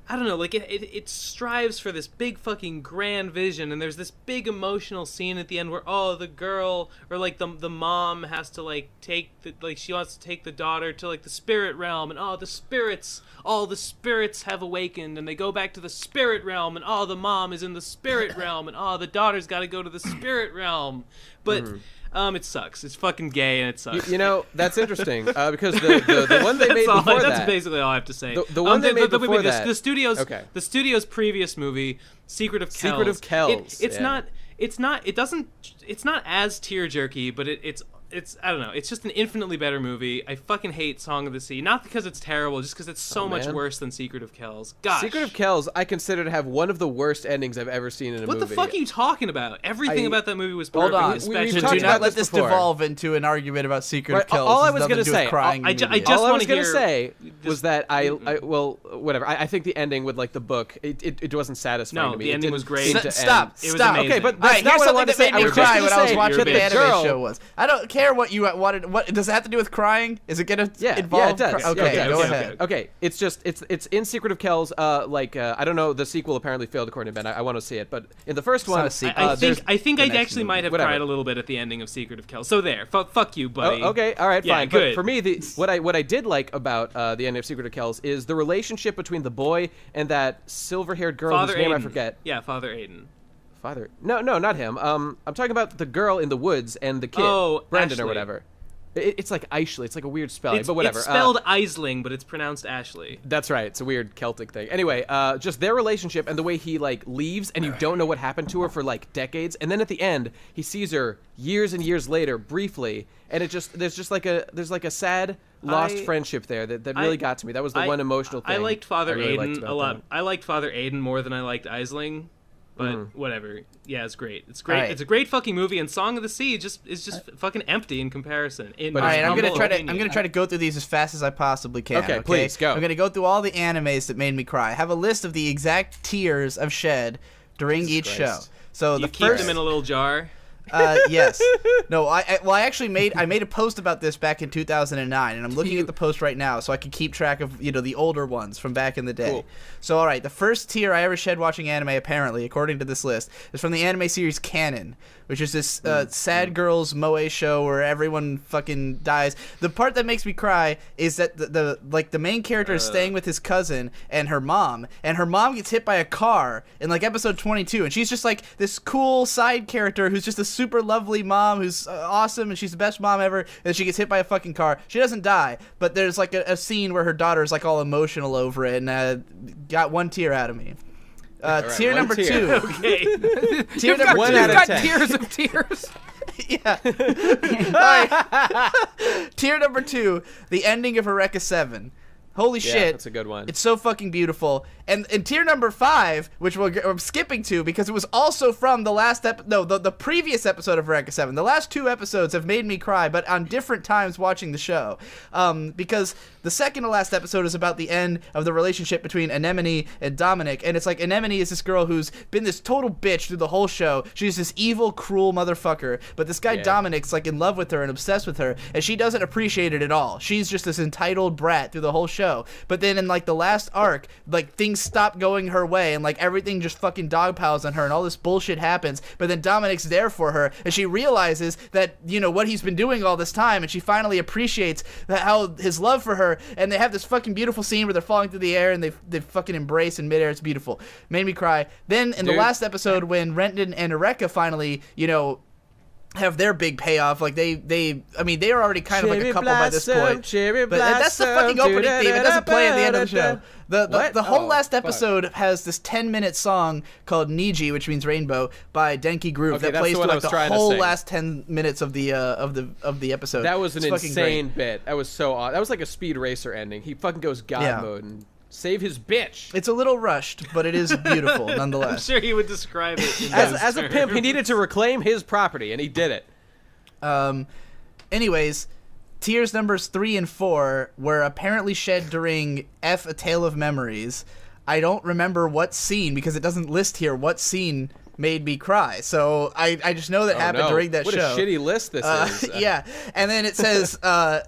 I don't know, like it, it, it strives for this big fucking grand vision, and there's this big emotional scene at the end where oh the girl or like the the mom has to like take the like she wants to take the daughter to like the spirit realm, and oh the spirits, all the spirits have awakened, and they go back to the spirit realm, and oh the mom is in the spirit <laughs> realm, and oh the daughter's got to go to the spirit realm, but mm-hmm. Um it sucks, it's fucking gay and it sucks. You know that's interesting uh, because the, the, the <laughs> one they that's made all, before that's that. basically all I have to say. The- the one they made wait, before wait, the- that- The, studio's Okay. the studio's previous movie, Secret of Kells. Secret of Kells, It, it's yeah. not. It's not. It doesn't. It's not as tear jerky, but it, it's. It's I don't know. It's just an infinitely better movie. I fucking hate Song of the Sea, not because it's terrible, just because it's so Oh, much worse than Secret of Kells. Gosh, Secret of Kells, I consider to have one of the worst endings I've ever seen in a What movie. What the fuck are you talking about? Everything I- about that movie was perfect. Hold perfect, on. We- especially we've Do, talked about not let this this before. devolve into an argument about Secret Right, of Kells. all I was gonna to do with say- crying I in ju- I movies. just All I was gonna say this- was that I, mm-hmm. I well, whatever. I, I think the ending with like the book, it, it, it wasn't satisfying No, to me. the It ending was great. S- stop, end. It was stop. Okay, but that's right, not here's what I something wanted that to say. I was just cry when I was watching you're what the anime show was. I don't care what you wanted. What does it have to do with crying? Is it gonna Yeah, involve? yeah, it does. cry- Okay, Okay, go okay, ahead. okay. Okay, it's just it's it's in Secret of Kells. Uh, like uh, I don't know, the sequel apparently failed according to Ben. I, I want to see it, but in the first one, not a sequel. I, I uh, think there's- I think I actually movie. might have Whatever. cried a little bit at the ending of Secret of Kells. So there, Fu fuck you, buddy. Oh, okay, all right, Yeah, fine. good. But for me, the what I what I did like about uh, the end of Secret of Kells is the relationship between the boy and that silver-haired girl Father whose name I forget. Yeah, Father Aidan. Father? No, no, not him. Um, I'm talking about the girl in the woods and the kid, Oh, Brendan Ashley. or whatever. It, it's like Ashley. It's like a weird spelling, It's, but whatever. It's Uh, spelled Aisling, but it's pronounced Ashley. That's right. It's a weird Celtic thing. Anyway, uh, just their relationship and the way he like leaves and you don't know what happened to her for like decades, and then at the end he sees her years and years later, briefly, and it just there's just like a there's like a sad lost I- friendship there that, that really I- got to me. That was the I- one emotional thing. I liked Father I really Aidan about a lot. that. I liked Father Aidan more than I liked Aisling. But Mm-hmm. whatever. Yeah, it's great. It's great. Alright. It's a great fucking movie. And Song of the Sea just is just fucking empty in comparison. In But All right, I'm gonna humble try to. I'm gonna try to go through these as fast as I possibly can. Okay, please, go. I'm gonna go through all the animes that made me cry. I have a list of the exact tears I've shed during each show. Christ. So You the keep first, them in a little jar. Uh, yes, no, I, I well I actually made I made a post about this back in 2009, and I'm looking at the post right now so I can keep track of you know the older ones from back in the day. Cool. So all right, the first tear I ever shed watching anime, apparently according to this list, is from the anime series Kanon, which is this Mm, uh, sad girls moe show where everyone fucking dies. The part that makes me cry is that the, the like the main character Uh. is staying with his cousin and her mom, and her mom gets hit by a car in like episode 22, and she's just like this cool side character who's just a super lovely mom who's uh, awesome and she's the best mom ever, and she gets hit by a fucking car. She doesn't die, but there's like a, a scene where her daughter's like all emotional over it, and uh, got one tear out of me. Uh, right, tier number tear. two. <laughs> Okay. <laughs> tier You've got, number One two. out you've of got 10. tears of tears. <laughs> yeah. All right. Tier number two, the ending of Eureka Seven. Holy Yeah, shit! that's a good one. It's so fucking beautiful. And in tier number five, which we're, I'm skipping to because it was also from the last ep- no the, the previous episode of Eureka Seven. The last two episodes have made me cry, but on different times watching the show. Um, because the second to last episode is about the end of the relationship between Anemone and Dominic, and it's like Anemone is this girl who's been this total bitch through the whole show. She's this evil, cruel motherfucker, but this guy Yeah. Dominic's like in love with her and obsessed with her, and she doesn't appreciate it at all. She's just this entitled brat through the whole show. But then in like the last arc, like things stop going her way, and like everything just fucking dogpiles on her, and all this bullshit happens. But then Dominic's there for her, and she realizes that you know what he's been doing all this time, and she finally appreciates that how his love for her. And they have this fucking beautiful scene where they're falling through the air and they they fucking embrace in midair. It's beautiful. Made me cry. Then in the last episode when Renton and Eureka finally, you know, have their big payoff. Like they, they, I mean, they are already kind of like a couple by this point. cherry but that- that's the fucking opening theme. It doesn't play at the end of the show. The the, the whole Oh, last fuck. episode has this ten minute song called Niji, which means rainbow, by Denki Groove Okay, that plays through like the whole last ten minutes of the uh, of the of the episode. That was an It's insane bit. That was so odd. That was like a speed racer ending. He fucking goes god Yeah. mode and save his bitch. It's a little rushed, but it is <laughs> beautiful nonetheless. I'm sure he would describe it. In As, as a pimp, he needed to reclaim his property, and he did it. Um, anyways, tiers numbers three and four were apparently shed during ef: A Tale of Memories. I don't remember what scene because it doesn't list here what scene made me cry. So I, I just know that Oh, happened no. during that what show. What a shitty list this Uh, is. <laughs> yeah, and then it says <laughs> uh,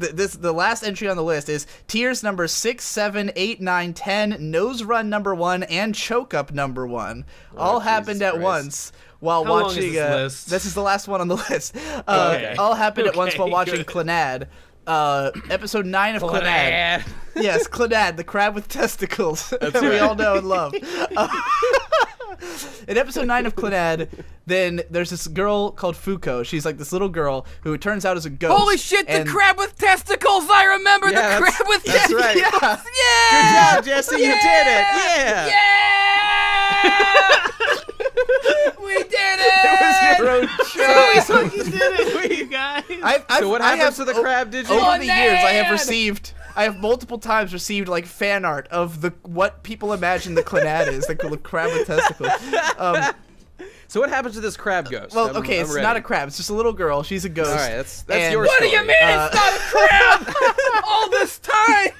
th- this the last entry on the list is tiers number six, seven, eight, nine, ten, nose run number one, and choke up number one. all happened Oh, at Christ. once while How long is watching. this uh, list? This is the last one on the <laughs> list. Uh, Okay. All happened at once while watching good. Clannad. Uh, episode nine of Clannad. <laughs> Yes, Clannad, the crab with testicles that we all know and love. <laughs> Uh, <laughs> in episode 9 of Clannad, then there's this girl called Fuko. She's like this little girl who it turns out is a ghost. Holy shit, the crab with testicles! I remember Yeah, the that's- crab with that's testicles! right. Yeah. Yeah! Good job, Jesse. You did it. Yeah. Yeah! <laughs> we did it! It was your own show. you did it for you guys. I've, I've, So what I happens have, to the crab? Did you? Over the years, I have received, I have multiple times received like fan art of the what people imagine the Clannad is, the, the crab with testicles. Um, So what happens to this crab ghost? well, I'm- okay, I'm it's ready. not a crab. It's just a little girl. She's a ghost. All right, that's that's And- your What do you mean Uh, it's not a crab? <laughs> All this time!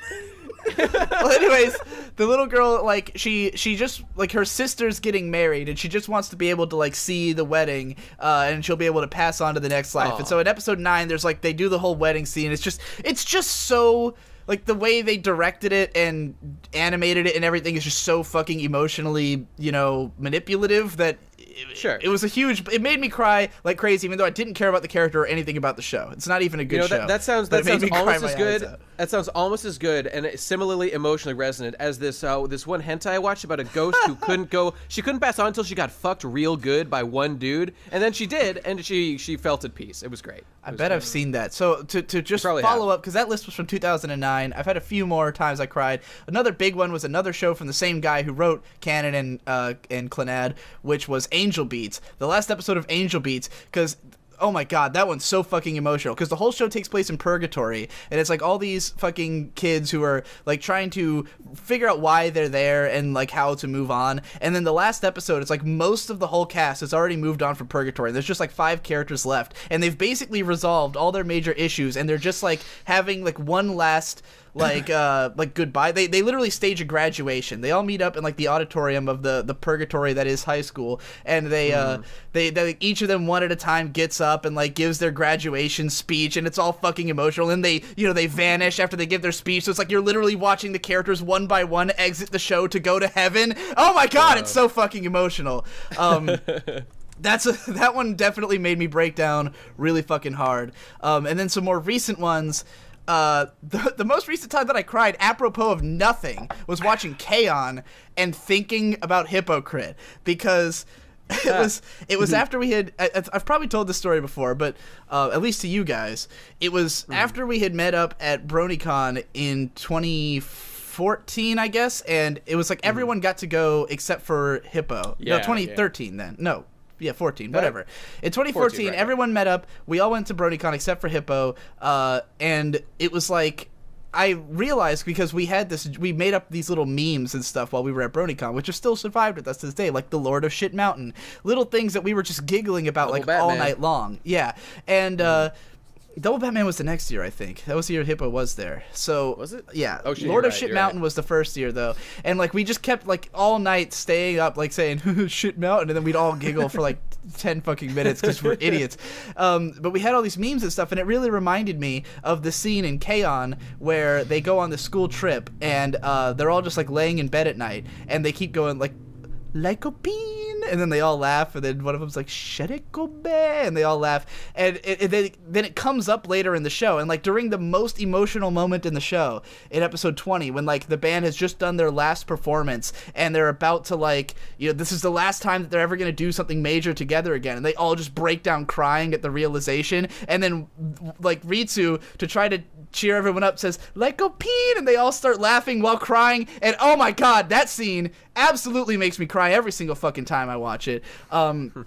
<laughs> well, anyways, the little girl like she she just like her sister's getting married and she just wants to be able to like see the wedding uh, and she'll be able to pass on to the next life. Aw. And so in episode nine, there's like they do the whole wedding scene. It's just it's just so like the way they directed it and animated it and everything is just so fucking emotionally you know manipulative that. It, Sure. It was a huge. It made me cry like crazy, even though I didn't care about the character or anything about the show. It's not even a good You know show. that, that sounds that sounds <laughs> almost as good. That sounds almost as good and similarly emotionally resonant as this uh, this one hentai I watched about a ghost who <laughs> couldn't go. She couldn't pass on until she got fucked real good by one dude, and then she did, and she she felt at peace. It was great. I bet I've seen that. So to, to just follow have. up because that list was from 2009. I've had a few more times I cried. Another big one was another show from the same guy who wrote Kanon and uh, and Clannad, which was Angel Beats. The last episode of Angel Beats because. Oh my god, that one's so fucking emotional because the whole show takes place in purgatory and it's like all these fucking kids who are like trying to figure out why they're there and like how to move on. And then the last episode, it's like most of the whole cast has already moved on from purgatory. There's just like five characters left and they've basically resolved all their major issues and they're just like having like one last like <laughs> uh like goodbye. They they literally stage a graduation. They all meet up in like the auditorium of the the purgatory that is high school and they uh they, they each of them one at a time gets up and like gives their graduation speech and it's all fucking emotional. And they you know they vanish after they give their speech. So it's like you're literally watching the characters one by one exit the show to go to heaven. Oh my god it's so fucking emotional. Um <laughs> that's a, <laughs> that one definitely made me break down really fucking hard. Um, and then some more recent ones. Uh, the, the most recent time that I cried, apropos of nothing, was watching K-On! and thinking about Hypocrite because <laughs> it was it was <laughs> after we had I, I've- I've probably told this story before, but uh, at least to you guys, it was after we had met up at BronyCon in 2014, I guess, and it was like everyone got to go except for Hippo. Yeah, no, 2013 then. No, yeah, 14, whatever. In 2014, 14, right. everyone met up. We all went to BronyCon except for Hippo, uh, and it was like I realized because we had this, we made up these little memes and stuff while we were at BronyCon, which have still survived with us to this day, like the Lord of Shit Mountain, little things that we were just giggling about Double like all night long. Yeah, and. uh Double Batman was the next year, I think. That was the year Hippo was there. So Was it? Yeah. Oh, shit, Lord of right, Shit Mountain right. was the first year though, and like we just kept like all night staying up, like saying <laughs> Shit Mountain, and then we'd all giggle for like <laughs> ten fucking minutes because we're <laughs> idiots. Um, but we had all these memes and stuff, and it really reminded me of the scene in K-On! where they go on the school trip and uh, they're all just like laying in bed at night, and they keep going like lycopene and then they all laugh and then one of them's like Sherikobe and they all laugh. And it, it, then, then it comes up later in the show and like during the most emotional moment in the show in episode 20 when like the band has just done their last performance and they're about to like you know this is the last time that they're ever going to do something major together again and they all just break down crying at the realization and then like Ritsu to try to cheer everyone up says lycopene and they all start laughing while crying. And oh my god that scene absolutely makes me cry every single fucking time i watch it. Um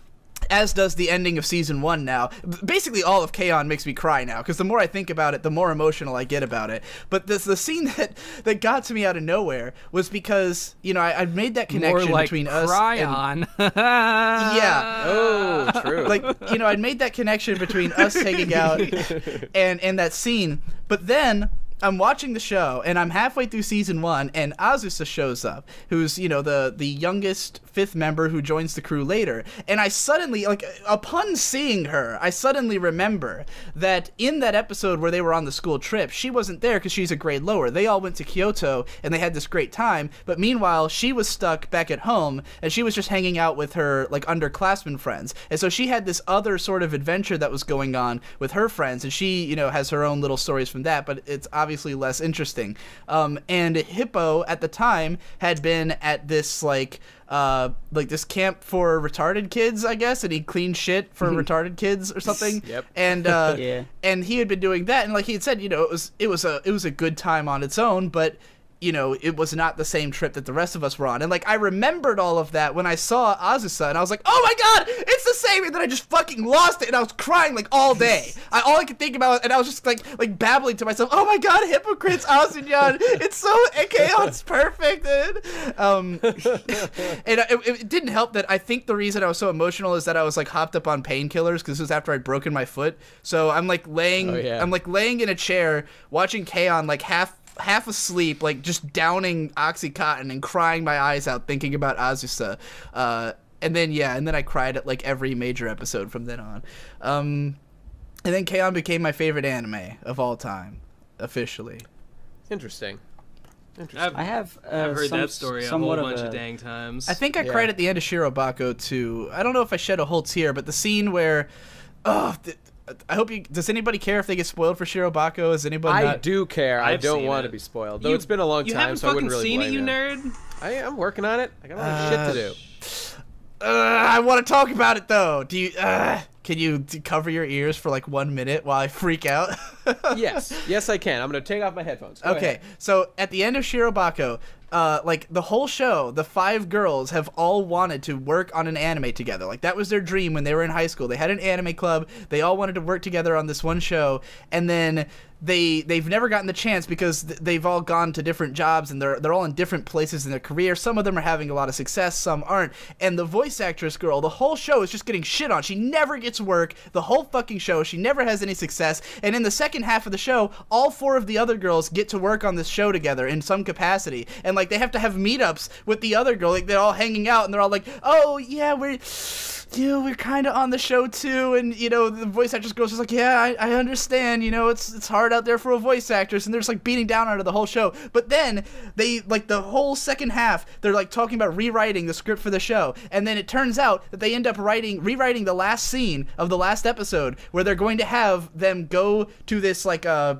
as does the ending of season one now. Basically, all of K-On! makes me cry now because the more I think about it, the more emotional I get about it. But this, the scene <laughs> that, that got to me out of nowhere was because, you know, I, I made that More connection like between us. cry and- on. <laughs> Yeah. Oh, true. like you know i'd made that connection between us hanging out <laughs> and and that scene but then I'm watching the show and I'm halfway through season one and Azusa shows up, who's you know the the youngest fifth member who joins the crew later. And I suddenly like upon seeing her, I suddenly remember that in that episode where they were on the school trip, she wasn't there because she's a grade lower. They all went to Kyoto and they had this great time, but meanwhile she was stuck back at home and she was just hanging out with her like underclassmen friends. And so she had this other sort of adventure that was going on with her friends and she, you know, has her own little stories from that, but it's obviously less interesting. Um, and Hippo at the time had been at this like uh like this camp for retarded kids, I guess, and he cleaned shit for retarded kids or something. Yep. And <laughs> uh Yeah. and he had been doing that and like he had said, you know, it was it was a it was a good time on its own, but you know, it was not the same trip that the rest of us were on. And like I remembered all of that when I saw Azusa and I was like, "Oh my god, it's the same." And then I just fucking lost it and I was crying like all day. I all I could think about and I was just like like babbling to myself, "Oh my god, hypocrites Azunyan. It's so chaos perfect." Dude. Um <laughs> and it, it didn't help that I think the reason I was so emotional is that I was like hopped up on painkillers because this was after I'd broken my foot. So I'm like laying, Oh, yeah. I'm like laying in a chair watching K-On! like half half asleep, like just downing oxycontin and crying my eyes out thinking about Azusa. Uh, and then yeah, and then I cried at like every major episode from then on. Um, and then K-On! became my favorite anime of all time, officially. Interesting. Interesting. I've, I have. Uh, I've heard some- that story a whole bunch of, of, dang times. I think I Yeah. cried at the end of Shirobako too. I don't know if I shed a whole tear, but the scene where, oh, th- I hope you. Does anybody care if they get spoiled for Shirobako? Is anybody? I not- do care. I I've don't want it. to be spoiled. Though You- it's been a long you time, haven't so I wouldn't fucking really seen it, blame you you. nerd. I am working on it. I got a lot of Uh, shit to do. Uh, I want to talk about it though. Do you? Uh, can you cover your ears for like one minute while I freak out? <laughs> yes, yes, I can. I'm gonna take off my headphones. Go Okay, ahead. so at the end of Shirobako, uh, like the whole show, the five girls have all wanted to work on an anime together. Like that was their dream when they were in high school. They had an anime club. They all wanted to work together on this one show, and then they they've never gotten the chance because th- they've all gone to different jobs and they're they're all in different places in their career. Some of them are having a lot of success, some aren't. And the voice actress girl, the whole show is just getting shit on. She never gets work. The whole fucking show, she never has any success. And in the second half of the show, all four of the other girls get to work on this show together in some capacity. And like they have to have meetups with the other girl. Like they're all hanging out and they're all like, "Oh yeah, we're." You we're kind of on the show too, and you know, the voice actress girl's just like, yeah, I, I understand, you know, it's it's hard out there for a voice actress, and they're just like beating down on her the whole show. But then they like the whole second half, they're like talking about rewriting the script for the show, and then it turns out that they end up writing rewriting the last scene of the last episode where they're going to have them go to this like uh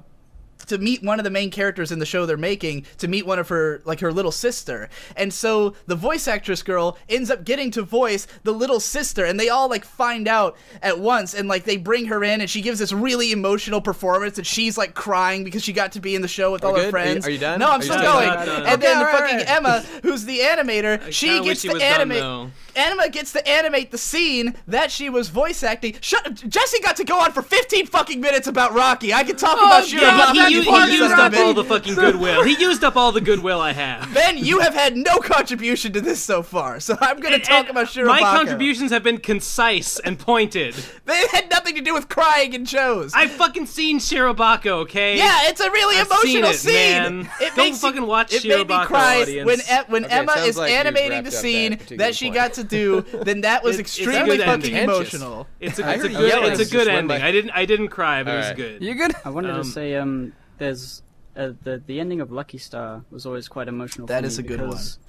to meet one of the main characters in the show they're making to meet one of her like her little sister. And so the voice actress girl ends up getting to voice the little sister and they all like find out at once and like they bring her in and she gives this really emotional performance and she's like crying because she got to be in the show with Are all you her good? Are you- friends. are you done? No, I'm Are still going. And then Okay, fucking right. Emma, who's the animator, she gets to done, animate. Emma gets to animate the scene that she was voice acting. Shut, Jesse got to go on for 15 fucking minutes about Rocky. I could talk oh, about Shira Yeah, Baka he, for he, parts used up it. all the fucking goodwill. He used up all the goodwill I have. <laughs> Ben, you have had no contribution to this so far, so I'm going to talk And about Shira My contributions have been concise and pointed. <laughs> They had nothing to do with crying in shows. I've fucking seen Shirobako, okay? yeah, it's a really I've emotional seen it, scene. man. It Don't makes you- fucking watch It made me cry audience. when e- when Okay, Emma is like animating the up that scene that she point. got to do. Then that was <laughs> It- extremely fucking ending. emotional. It's a, I it's a heard good, yelling it's a good ending. I didn't, I didn't cry, but it was good. You're good? I wanted Um, to say, um, there's uh, the the ending of Lucky Star was always quite emotional. That for is me a good one. because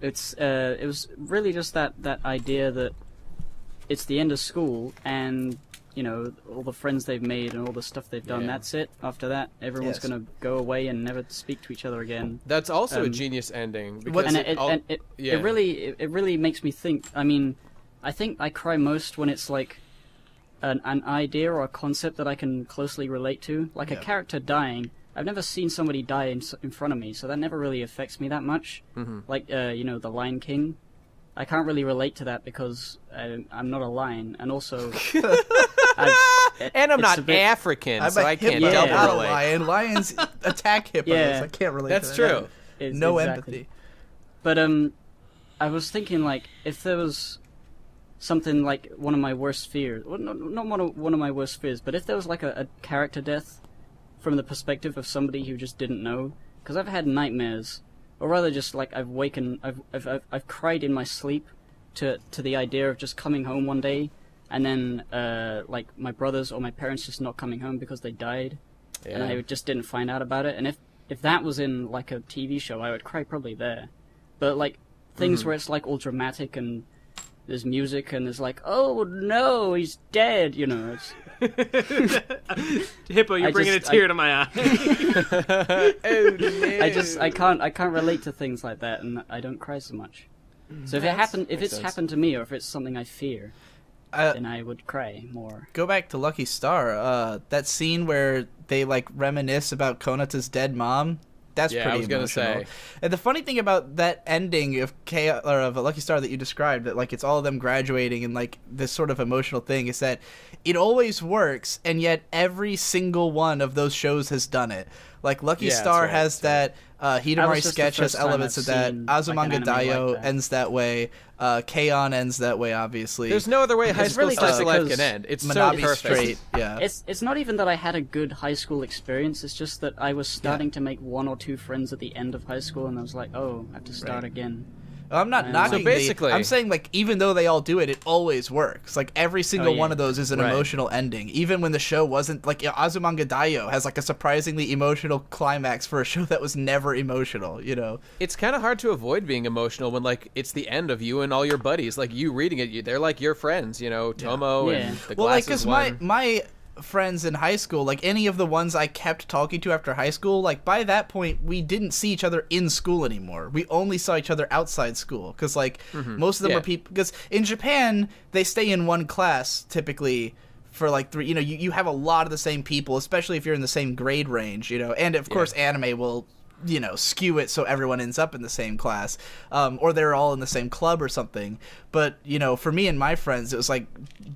It's uh, it was really just that that idea that it's the end of school and you know all the friends they've made and all the stuff they've done. Yeah. That's it. After that, everyone's Yes. gonna go away and never speak to each other again. That's also a Um, genius ending. Because and it it, all- and it, yeah. it really it, it really makes me think. I mean, I think I cry most when it's like an an idea or a concept that I can closely relate to, like Yeah. a character dying. I've never seen somebody die in, in front of me, so that never really affects me that much. Mm-hmm. Like uh, you know, the Lion King. I can't really relate to that because I, I'm not a lion, and also, <laughs> I've, it- and I'm not bit- African, I'm so a I can't hippo, Yeah. double not a relate. lion. Lions <laughs> attack hippos. Yeah. I can't relate. That's to that. true. it's- No exactly. empathy. But um, I was thinking like if there was something like one of my worst fears, well, not, not one of one of my worst fears, but if there was like a, a character death from the perspective of somebody who just didn't know, because I've had nightmares, or rather just like I've waken, I've, I've I've I've cried in my sleep to to the idea of just coming home one day. And then, uh, like my brothers or my parents just not coming home because they died, and I just didn't find out about it. And if if that was in like a TV show, I would cry probably there. But like things Mm-hmm. where it's like all dramatic and there's music and there's like, oh no, he's dead. You know, it's, <laughs> Hippo, you're I bringing just- a tear I- to my eye. <laughs> oh, no. I just I can't I can't relate to things like that, and I don't cry so much. So if it happened, if it's sense. happened to me, or if it's something I fear, Uh, then I would cry more. go back to Lucky Star. Uh, that scene where they like reminisce about Konata's dead mom. That's Yeah, I pretty was gonna emotional. say. And the funny thing about that ending of K or of a Lucky Star that you described, that like it's all of them graduating and like this sort of emotional thing, is that it always works, and yet every single one of those shows has done it. Like Lucky Yeah, Star right, has that's right. that. Uh, That Hidamari was just the sketch has elements I've of that. seen, like, an Azumanga anime like that. ends that way. Uh, K-On! ends that way, obviously. There's no other way high It's school really slice of life can end. It's so Manabi perfect. straight. Yeah. It's it's not even that I had a good high school experience. It's just that I was starting to make one or two friends at the end of high school, and I was like, oh, I have to start Right. again. I'm not So knocking. the- basically- I'm saying like even though they all do it, it always works. Like every oh, single Oh, yeah. one of those is an Right. emotional ending. Even when the show wasn't like Azumanga Daioh has like a surprisingly emotional climax for a show that was never emotional. You know. It's kind of hard to avoid being emotional when like it's the end of you and all your buddies. Like you reading it, you, they're like your friends. You know, Tomo Yeah. and the well, like because my my friends in high school, like any of the ones I kept talking to after high school, like by that point we didn't see each other in school anymore. We only saw each other outside school because like mm-hmm. most of them Yeah. are people. Because in Japan they stay in one class typically for like three. You know, you, you have a lot of the same people, especially if you're in the same grade range. You know, and of course anime will you know skew it so everyone ends up in the same class um, or they're all in the same club or something but you know for me and my friends it was like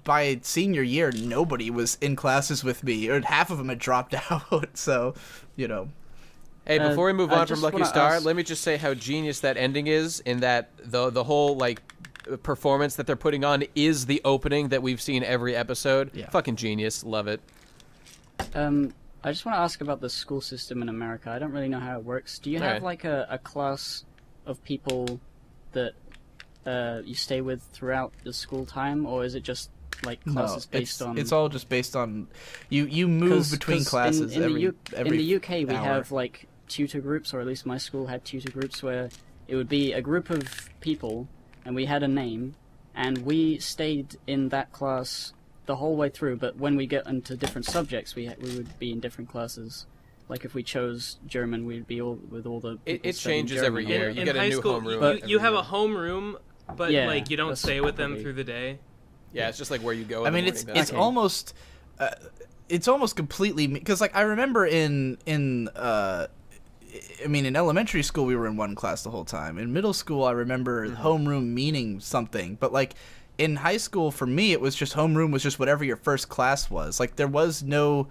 by senior year nobody was in classes with me or half of them had dropped <laughs> out so you know Hey, Uh, before we move I on from Lucky Star, ask- let me just say how genius that ending is. In that the the whole like performance that they're putting on is the opening that we've seen every episode. Yeah. Fucking genius, love it. Um, I just want to ask about the school system in America. I don't really know how it works. Do you have Alright. like a, a class of people that uh, you stay with throughout the school time, or is it just like classes it's, based on? it's all just based on you you move 'Cause- between 'cause classes in, in every, the U- every in the UK we have like tutor groups, or at least my school had tutor groups where it would be a group of people, and we had a name, and we stayed in that class the whole way through. But when we get into different subjects, we we would be in different classes. Like if we chose German, we'd be all with all the. It- it studying changes every year. in, You in get a new school, homeroom you, every you have year. a homeroom, but Yeah, like you don't stay with them through the day. Yeah, it's just like where you go. I mean, it's that's it's Okay. almost uh, it's almost completely because like I remember in in uh, I mean in elementary school we were in one class the whole time. In middle school I remember Mm-hmm. homeroom meaning something, but like in high school for me it was just homeroom was just whatever your first class was. Like there was no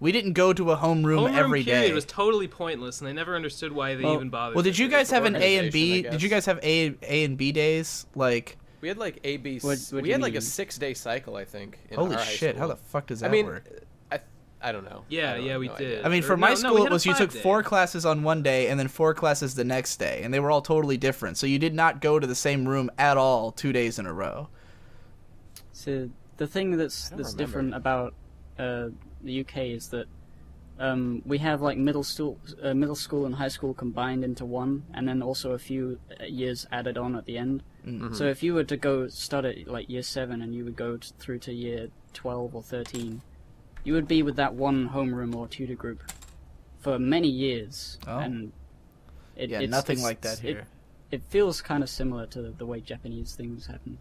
we didn't go to a homeroom, Homeroom every period day. was totally pointless, and I never understood why they Well- even bothered. well, did you guys have an A and B? Did you guys have A A and B days? Like We had like A B. What- what we you had like a six day cycle, I think. In holy our high shit, how the fuck does I that mean, work? I I don't know. Yeah, don't- yeah, we no did. idea. I mean, Or- for my no, no, school, we it was you took five-day. four classes on one day and then four classes the next day, and they were all totally different. So you did not go to the same room at all two days in a row. So the thing that's that's remember. different about uh, the UK is that um, we have like middle school, uh, middle school and high school combined into one, and then also a few uh, years added on at the end. Mm-hmm. So if you were to go start at like year seven and you would go t- through to year twelve or thirteen, you would be with that one homeroom or tutor group for many years, Oh. and it, Yeah, it's- nothing it's- like that here. It, feels kind of similar to the way Japanese things happen.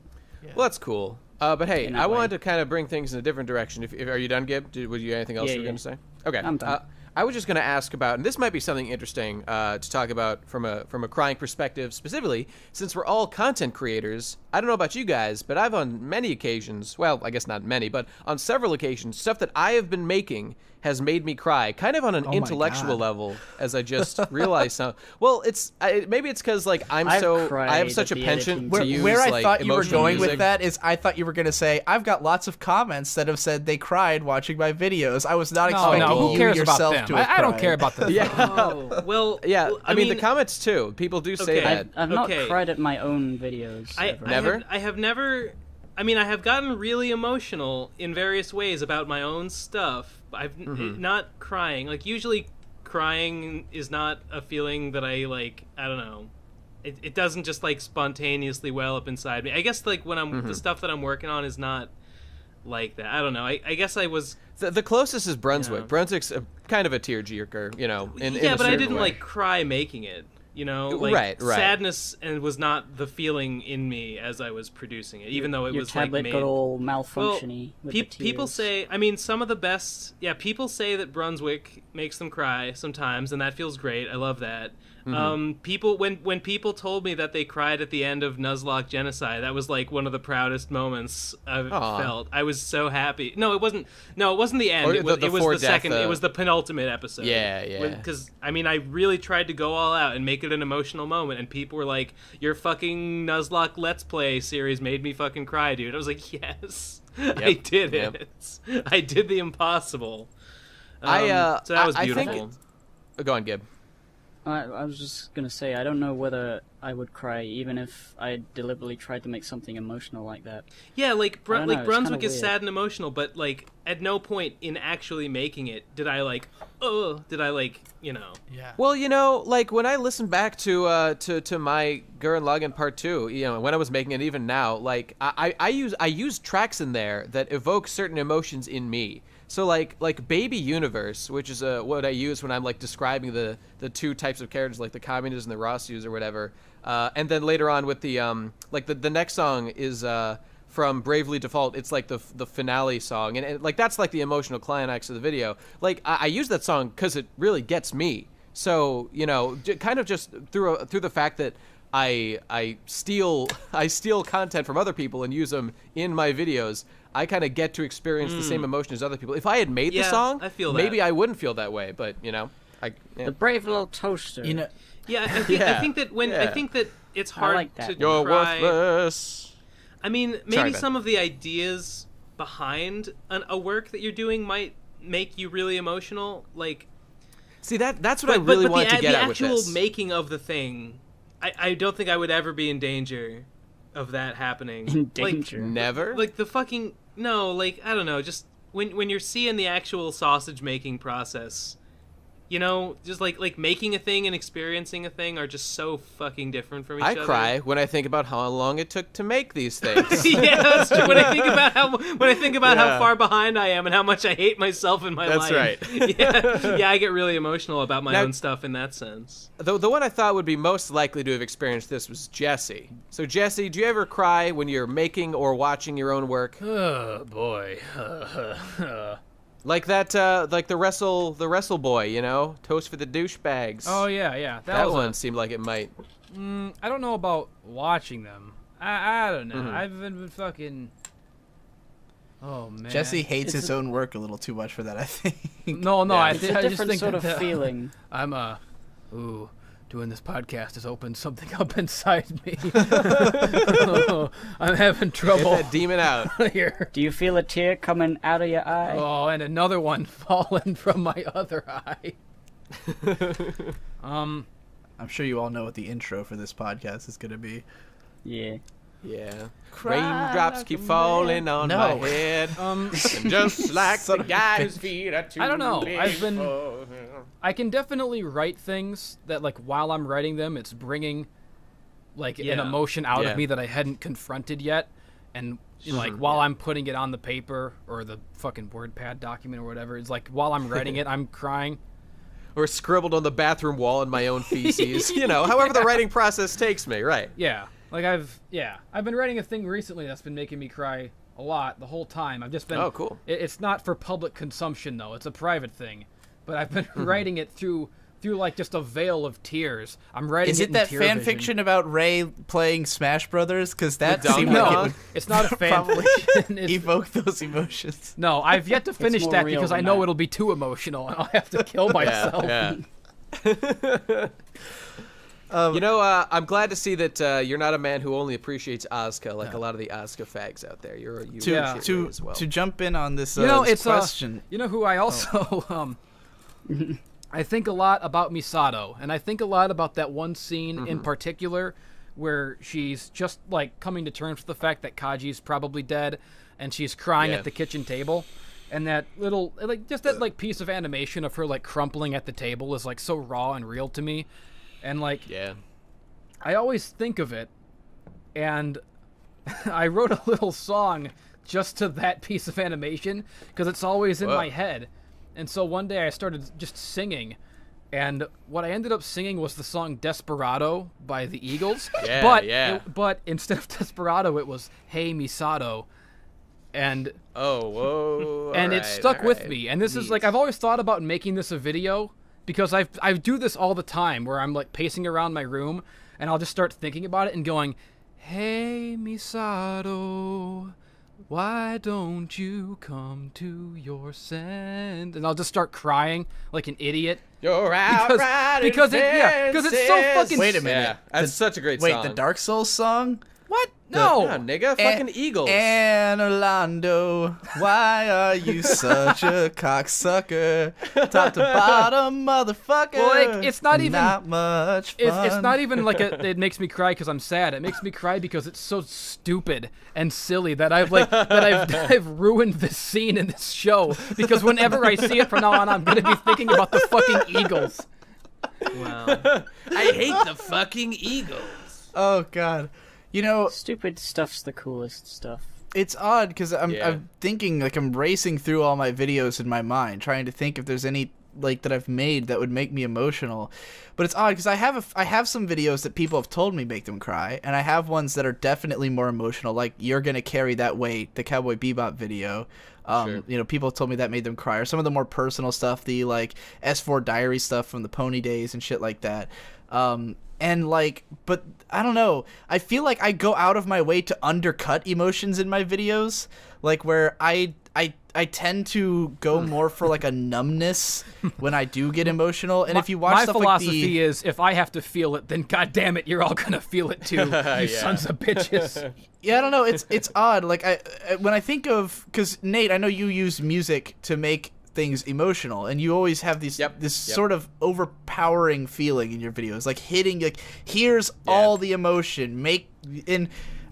Well, that's cool. Uh, but hey, I way. wanted to kind of bring things in a different direction. If, if are you done, Gib? Did, was you anything else Yeah, you were yeah. going to say? Okay, I'm done. Uh, I was just going to ask about, and this might be something interesting uh, to talk about from a from a crying perspective, specifically since we're all content creators. I don't know about you guys, but I've on many occasions, well, I guess not many, but on several occasions, stuff that I have been making has made me cry, kind of on an Oh intellectual God. level, as I just <laughs> realized. Now, well, it's I, maybe it's because like I'm I've so I have such a at penchant editing to Where, use where I like, thought you were going music. with that is I thought you were going to say I've got lots of comments that have said they cried watching my videos. I was not No, expecting no, who you cares about yourself them? to I, I don't care about <laughs> them. Yeah. <laughs> Oh, well, Yeah, well, I, mean, the comments too. People do say Okay. that. I've, I've not Okay. cried at my own videos. I, ever. I Never? have, I have never. I mean, I have gotten really emotional in various ways about my own stuff. I've Mm-hmm. not crying. Like usually, crying is not a feeling that I like. I don't know. It, it doesn't just like spontaneously well up inside me. I guess like when I'm Mm-hmm. the stuff that I'm working on is not like that. I don't know. I, I guess I was. The, the closest is Brunswick. Yeah. Brunswick's a, kind of a tearjerker, you know. In, in yeah, a but I didn't way. like cry making it. You know, uh, like Right, right. sadness and was not the feeling in me as I was producing it, even though it Your was like tablet made. got all malfunctiony with Pe- the people say, I mean, some of the best, yeah, people say that Brunswick makes them cry sometimes, and that feels great. I love that. Mm-hmm. Um, people, when when people told me that they cried at the end of Nuzlocke Genocide, that was like one of the proudest moments I've Aw. felt. I was so happy. No, it wasn't. No, it wasn't the end. Or it was the- the it was the second. uh, it was the penultimate episode. Yeah, yeah. Because I mean, I really tried to go all out and make it an emotional moment, and people were like, "Your fucking Nuzlocke Let's Play series made me fucking cry, dude." I was like, <laughs> "Yes, <laughs> I did Yep. it. <laughs> I did the impossible." I, Um, uh, so that was I- I think beautiful. Go on, Gib. I, I was just gonna say I don't know whether I would cry even if I deliberately tried to make something emotional like that. yeah, like Bru- I don't know, like Brunswick is weird. sad and emotional, but like at no point in actually making it did I like, oh, did I like, you know? Yeah. Well, you know, like when I listen back to uh, to to my Gurren Lagann Part Two, you know, when I was making it, even now, like I, I I use I use tracks in there that evoke certain emotions in me. So like like Baby Universe, which is uh, what I use when I'm like describing the the two types of characters, like the communists and the Rossius or whatever. Uh, and then later on with the um like the the next song is uh from Bravely Default. It's like the the finale song, and, and like that's like the emotional climax of the video. Like I, I use that song because it really gets me. So you know, j- kind of just through a, through the fact that I I steal <laughs> I steal content from other people and use them in my videos. I kind of get to experience the same mm. emotion as other people. If I had made. Yeah, the song, I feel maybe. I wouldn't feel that way. But you know, I yeah. The brave little toaster. You know, Yeah, I think, I think that when I think that it's I hard like that to one. you're cry. worthless. I mean, maybe Sorry, Ben. some of the ideas behind an, a work that you're doing might make you really emotional. Like, See that that's what I but, really but, but wanted the, to get the at with actual this. making of the thing, I, I don't think I would ever be in danger of that happening. <laughs> in Like- danger. Never. Like, the fucking no, like I don't know, just when when you're seeing the actual sausage making process. You know, just like like making a thing and experiencing a thing are just so fucking different from each I other. I cry when I think about how long it took to make these <laughs> things. yeah, that's true. When I think about how when I think about Yeah. how far behind I am and how much I hate myself in my That's life. right. <laughs> yeah, <laughs> yeah, I get really emotional about my Now- own stuff in that sense. the, the one I thought would be most likely to have experienced this was Jesse. So, Jesse, do you ever cry when you're making or watching your own work? <sighs> Oh boy. Uh, Like that, uh, like the wrestle, the wrestle boy, you know, toast for the douchebags. oh yeah, yeah. That, that was a- one seemed like it might. Mm, I don't know about watching them. I I don't know. Mhm. I've been, been fucking. Oh man. Jesse hates It's his a- oon work a little too much for that. I think. No, no. Yeah. I, It's thi- It's a I just different think sort of that, feeling. <laughs> I'm uh, ooh, doing this podcast has opened something <laughs> up inside me. <laughs> <laughs> I'm having trouble. Get trouble that demon out. here. Do you feel a tear coming out of your eye? Oh, and another one falling from my other eye. um, I'm sure you all know what the intro for this podcast is going to be. Yeah. Yeah. Cry Raindrops like keep a falling man. on No. my head. <laughs> um, And just <laughs> like Son the of guy whose feet are too I don't know. big I've been- for- I can definitely write things that, like, while I'm writing them, it's bringing, like, an Yeah. emotion out Yeah. of me that I hadn't confronted yet. And, like, while I'm putting it on the paper or the fucking WordPad document or whatever, it's like, while I'm writing it, I'm crying. <laughs> or scribbled on the bathroom wall in my own feces. you know, however the writing process takes me, right? Yeah. Like, I've, yeah. I've been writing a thing recently that's been making me cry a lot the whole time. I've just been. Oh, cool. It, it's not for public consumption, though. It's a private thing. But I've been <laughs> Mm-hmm. writing it through. Through like just a veil of tears. I'm writing. Is it it that tear fan vision. fiction about Ray playing Smash Brothers? Because that Donkey seemed like it would <laughs> It's not a fan probably fiction. <laughs> It's, evoke those emotions. no, I've yet to finish that because I know that. it'll be too emotional and I'll have to kill myself. Yeah. You know, uh, I'm glad to see that uh, you're not a man who only appreciates Asuka like a lot of the Asuka fags out there. You're you To Yeah. to as well. to jump in on this, uh, You know, this it's uh, question. you know who I also <laughs> um I think a lot about Misato and I think a lot about that one scene in particular where she's just like coming to terms with the fact that Kaji's probably dead and she's crying Yeah. at the kitchen table. And that little, like, just that like piece of animation of her like crumpling at the table is like so raw and real to me, and like yeah. I always think of it, and <laughs> I wrote a little song just to that piece of animation because it's always in Whoa. my head. And so one day I started just singing, and what I ended up singing was the song "Desperado" by the Eagles. <laughs> Yeah, but yeah. it- but instead of Desperado, it was "Hey Misato," and Oh, whoa. <laughs> and it stuck with alright. me. And this is like I've always thought about making this a video because I I do this all the time where I'm like pacing around my room and I'll just start thinking about it and going, "Hey Misato, why don't you come to your send?" And I'll just start crying like an idiot. You're out Because- because it- yeah, 'cause it's so fences. fucking- Wait a minute. Yeah, that's The- such a great song. Wait, song. the Dark Souls song? What? No. Yeah, nigga, fucking Eagles. And Orlando, why are you such a <laughs> cocksucker? Top to bottom, motherfucker. Well, like, it's not even- Not much It's, it's not even like a, <laughs> it makes me cry because I'm sad. It makes me cry because it's so stupid and silly that I've like that I've <laughs> I've ruined this scene in this show because whenever I see it from now on, I'm gonna be thinking about the fucking Eagles. Wow. I hate the fucking Eagles. Oh god. You know, Stupid stuff's the coolest stuff. it's odd because I'm, Yeah. I'm thinking like I'm racing through all my videos in my mind, trying to think if there's any like that I've made that would make me emotional. But it's odd because I have a, I have some videos that people have told me make them cry, and I have ones that are definitely more emotional. Like you're gonna carry that weight, the Cowboy Bebop video. Um, Sure. You know, people have told me that made them cry, or some of the more personal stuff, the like S4 Diary stuff from the Pony days and shit like that. Um, and like, but I don't know. I feel like I go out of my way to undercut emotions in my videos, like where I I I tend to go more for like a numbness when I do get emotional. And if you watch my stuff philosophy like the is, if I have to feel it, then god damn it, you're all gonna feel it too, <laughs> you sons of bitches. <laughs> Yeah, I don't know. It's it's odd. Like I I- when I think of because Nate, I know you use music to make things emotional, and you always have these Yep, this yep. sort of overpowering feeling in your videos, like hitting like here's all the emotion. Make and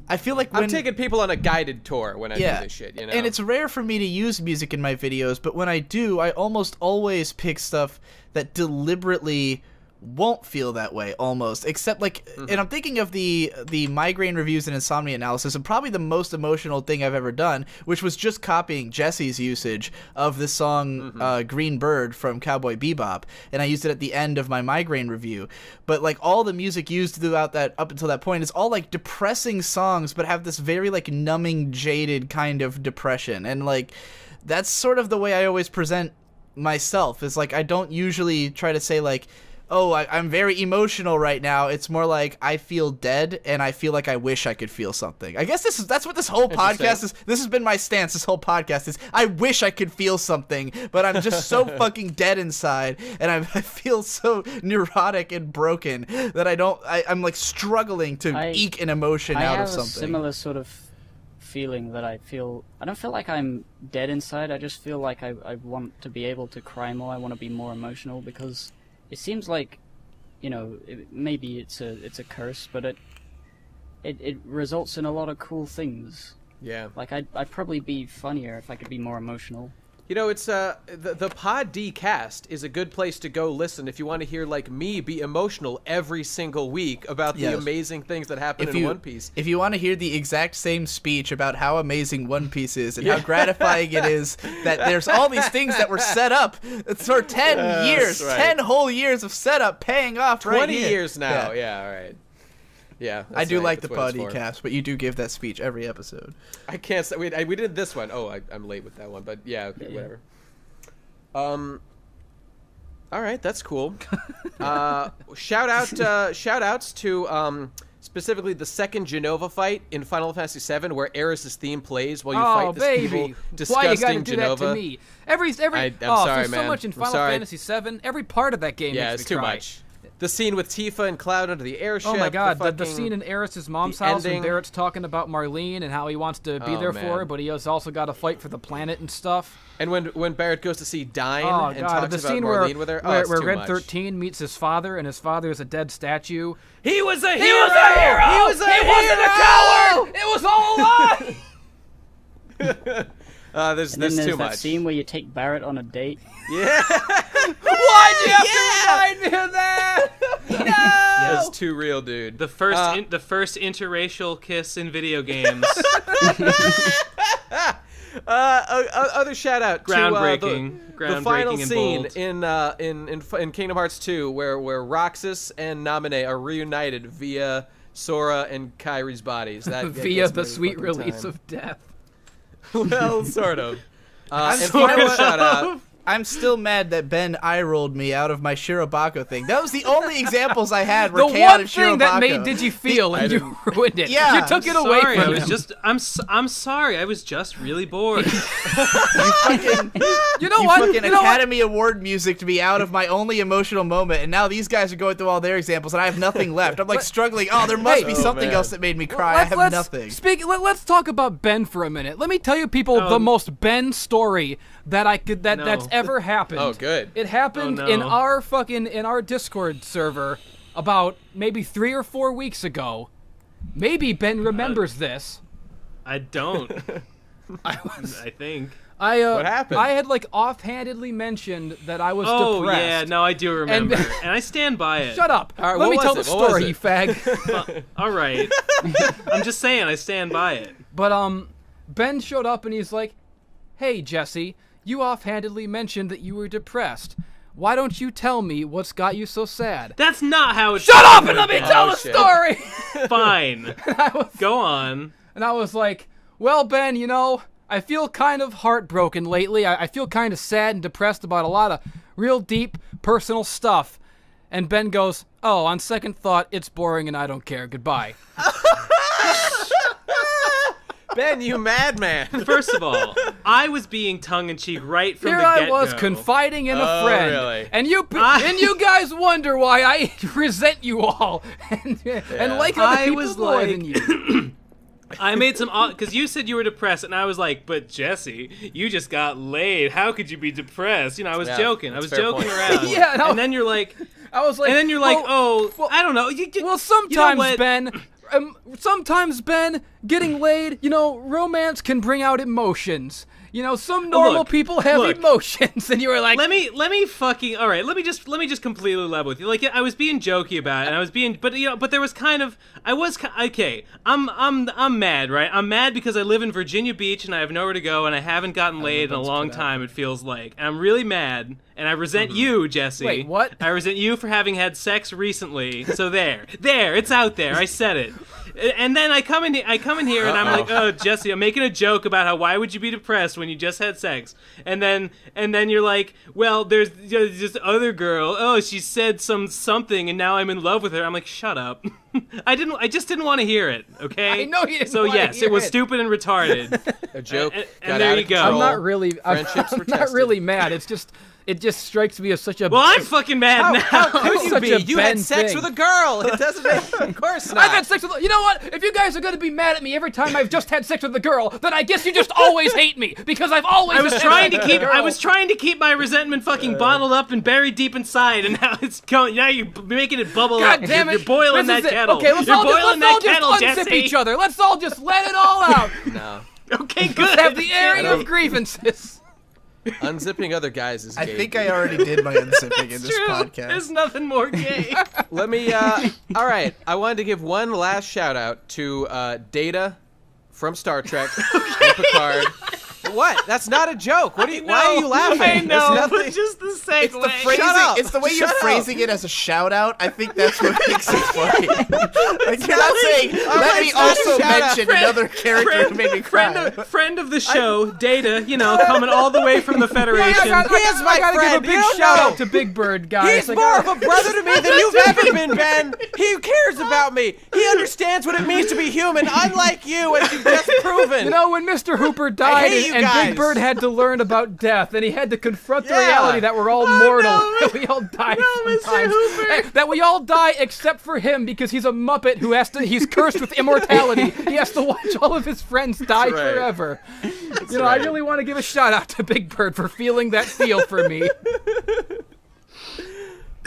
I feel like when I'm taking people on a guided tour when I yeah, do this shit. You know, and it's rare for me to use music in my videos, but when I do, I almost always pick stuff that deliberately won't feel that way almost except like and i'm thinking of the the migraine reviews and insomnia analysis and probably the most emotional thing i've ever done which was just copying jesse's usage of the song uh, green bird from cowboy bebop and i used it at the end of my migraine review. But like all the music used throughout that up until that point is all like depressing songs but have this very like numbing jaded kind of depression and like that's sort of the way i always present myself is like I don't usually try to say like oh I, I'm very emotional right now it's more like I feel dead and I feel like I wish I could feel something I guess this is that's what this whole podcast is this has been my stance this whole podcast is I wish I could feel something but I'm just so <laughs> fucking dead inside and I, <laughs> I feel so neurotic and broken that I don't I, I'm like struggling to I- eke an emotion I out have of a something similar sort of feeling that I feel. I don't feel like I'm dead inside. I just feel like I, I want to be able to cry more. I want to be more emotional because it seems like, you know, it, maybe it's a it's a curse, but it it it results in a lot of cool things. yeah. Like I'd I'd probably be funnier if I could be more emotional. You know, it's uh the, the Pod D cast is a good place to go listen if you want to hear like me be emotional every single week about the Yes. amazing things that happen if in you One Piece. if you want to hear the exact same speech about how amazing One Piece is and how gratifying it is <laughs> that there's all these things that were set up for ten years, right. ten whole years of setup paying off. right Twenty here. years now. Yeah. Yeah, all right. Yeah, I do right, like the that's what it's Pod for. cast, but you do give that speech every episode. I can't say we, I, we did this one. Oh, I, I'm late with that one, but yeah, okay, Yeah. whatever. Um. All right, that's cool. <laughs> uh, shout out, uh, shout outs to um, specifically the second Jenova fight in Final Fantasy VII, where Aeris's theme plays while you oh, fight this baby. evil, Why you disgusting gotta do Jenova. that to me? Every every I- I'm oh, sorry, there's so man. much in Final. Fantasy VII. Every part of that game Yeah, makes it's me too cry. much. The scene with Tifa and Cloud under the airship. Oh my god, the, the, fucking- scene in Aeris's mom's house ending. when Barret's talking about Marlene and how he wants to be Oh, there for her, but he has also got to fight for the planet and stuff. and when when Barret goes to see Dyne Oh and god, talks the about scene Marlene where with her. Oh, where, where Red much. Thirteen meets his father and his father is a dead statue. He was a He hero. was a hero. He was a he hero. wasn't a coward. It was all a lie. <laughs> <laughs> Uh, there's And then there's there's too that much. scene where you take Barret on a date. Yeah, <laughs> Why do you have to remind me of that? <laughs> No. that's too real, dude. The first Uh, in, the first interracial kiss in video games. <laughs> Uh, other shout out to uh, Groundbreaking. the, the final and scene bold. in uh in, in in Kingdom Hearts 2 where where Roxas and Namine are reunited via Sora and Kairi's bodies. That that Via gets the sweet release time. of death. <laughs> well, sort of. Uh, and sort final of. shout <laughs> <laughs> out. I'm still mad that Ben eye rolled me out of my Shirobako thing. That was the only examples I had were The chaotic one thing that made did you feel and you ruined it. Yeah. you took it away sorry, from I was him. just I'm s- I'm sorry. I was just really bored. <laughs> <laughs> fucking, you know you what? fucking You know what? Academy Award music to be out of my only emotional moment, and now these guys are going through all their examples, and I have nothing <laughs> left. I'm like struggling. Oh, there must Hey. be Oh, something man. else that made me cry. I Let's, have let's nothing. Speak. Let, us talk about Ben for a minute. Let me tell you, people, the Um, most Ben story that I could that No. that's ever <laughs> happened. Oh, good. It happened Oh, in our fucking in our Discord server about maybe three or four weeks ago. Maybe Ben remembers this. I don't. <laughs> I was. I think. I uh, What happened? I had like offhandedly mentioned that I was Oh depressed. yeah, no, I do remember, And- <laughs> and, I stand by it. Shut up. All right, Let me tell it? the What story, you fag. All right. I'm just saying, I stand by it. But um, Ben showed up and he's like, "Hey Jesse, you offhandedly mentioned that you were depressed. Why don't you tell me what's got you so sad?" That's not how it. Shut up and let me tell Oh, the shit. story. <laughs> <laughs> Fine. Was, Go on. and I was like, "Well, Ben, you know, I feel kind of heartbroken lately. I, I feel kind of sad and depressed about a lot of real deep personal stuff." And Ben goes, "Oh, on second thought, it's boring and I don't care. Goodbye." <laughs> Ben, you madman. <laughs> First of all, I was being tongue in cheek right from Here the I get-go. was confiding in a Oh, friend, really? and you I- and you guys wonder why I <laughs> resent you all and, and like other I people was more like- than you. <clears throat> <laughs> I made some because you said you were depressed, and I was like, "But Jesse, you just got laid. How could you be depressed?" You know, I was Yeah, joking. I was joking point. around. Yeah, no. and then you're like, I was like, and then you're like, well, "Oh, well- I don't know." You, you- well, you know sometimes? Ben, um, sometimes Ben getting laid, you know, romance can bring out emotions. You know, some normal Look, people have look. emotions, <laughs> and you were like, let me let me fucking all right let me just let me just completely level with you like i was being jokey about it and i was being but you know but there was kind of i was ki- okay i'm i'm i'm mad right i'm mad because i live in virginia beach and i have nowhere to go and i haven't gotten laid in a long time it feels like and i'm really mad and i resent mm-hmm. you jesse Wait, what? i resent you for having had sex recently so there there it's out there i said it and then I come in, I come in here, and I'm like, "Oh, Jesse, I'm making a joke about how why would you be depressed when you just had sex?" And then, and then you're like, "Well, there's there's this other girl. Oh, she said some something, and now I'm in love with her." I'm like, "Shut up." <laughs> I didn't. I just didn't want to hear it. Okay. I know you didn't So wanna yes, hear it was it. stupid and retarded. A joke. And- and got there out you go. control. I'm not really, I'm, <laughs> I'm not tested. really mad. It's just, it just strikes me as such a. well, I'm fucking mad now. How could you be? You had sex thing. with a girl. It doesn't. <laughs> of course not. I've had sex with. You know what? If you guys are gonna be mad at me every time I've just had sex with a girl, then I guess you just always hate me because I've always. I was had trying sex to keep I was trying to keep my resentment fucking bottled up and buried deep inside, and now it's going. Now you're making it bubble God up. damn it! you're boiling This that is it. kettle. Okay, let's you're all just, let's all kettle, just unzip each other. Let's all just let it all out. <laughs> No. Okay, <laughs> good. Have the airing of grievances. Unzipping other guys is I gay. think I already did my unzipping in It's this true. podcast. There's nothing more gay. <laughs> Let me. Uh, all right. I wanted to give one last shout out to uh, Data from Star Trek <laughs> and Picard. What? That's not a joke. What are you, why are you laughing? I There's know, nothing- but just the segue. It's the phrasing. up. It's the way you're up. phrasing it as a shout out. I think that's what makes it funny. <laughs> like you're not saying, "Let me it's not a also mention Friend- another character who made me friend cry." of, friend of the show, Data, you know, coming all the way from the <laughs> Federation. I got, He is my I gotta friend. give a big shout know. out to Big Bird, guys. He's Like, more of a brother to me than you've ever been, Ben. He cares about me. He understands what it means to be human, unlike you, as you've just <laughs> proven. You know, when Mr. Hooper died and, you and guys. Big Bird had to learn about death, and he had to confront the Yeah. reality that we're all Oh, mortal, no, <laughs> that we all die no, Mr. sometimes, Hooper. That we all die except for him because he's a muppet who has to. He's cursed with immortality. <laughs> he has to watch all of his friends die right. forever. you know, I really want to give a shout out to Big Bird for feeling that feel for me. <laughs>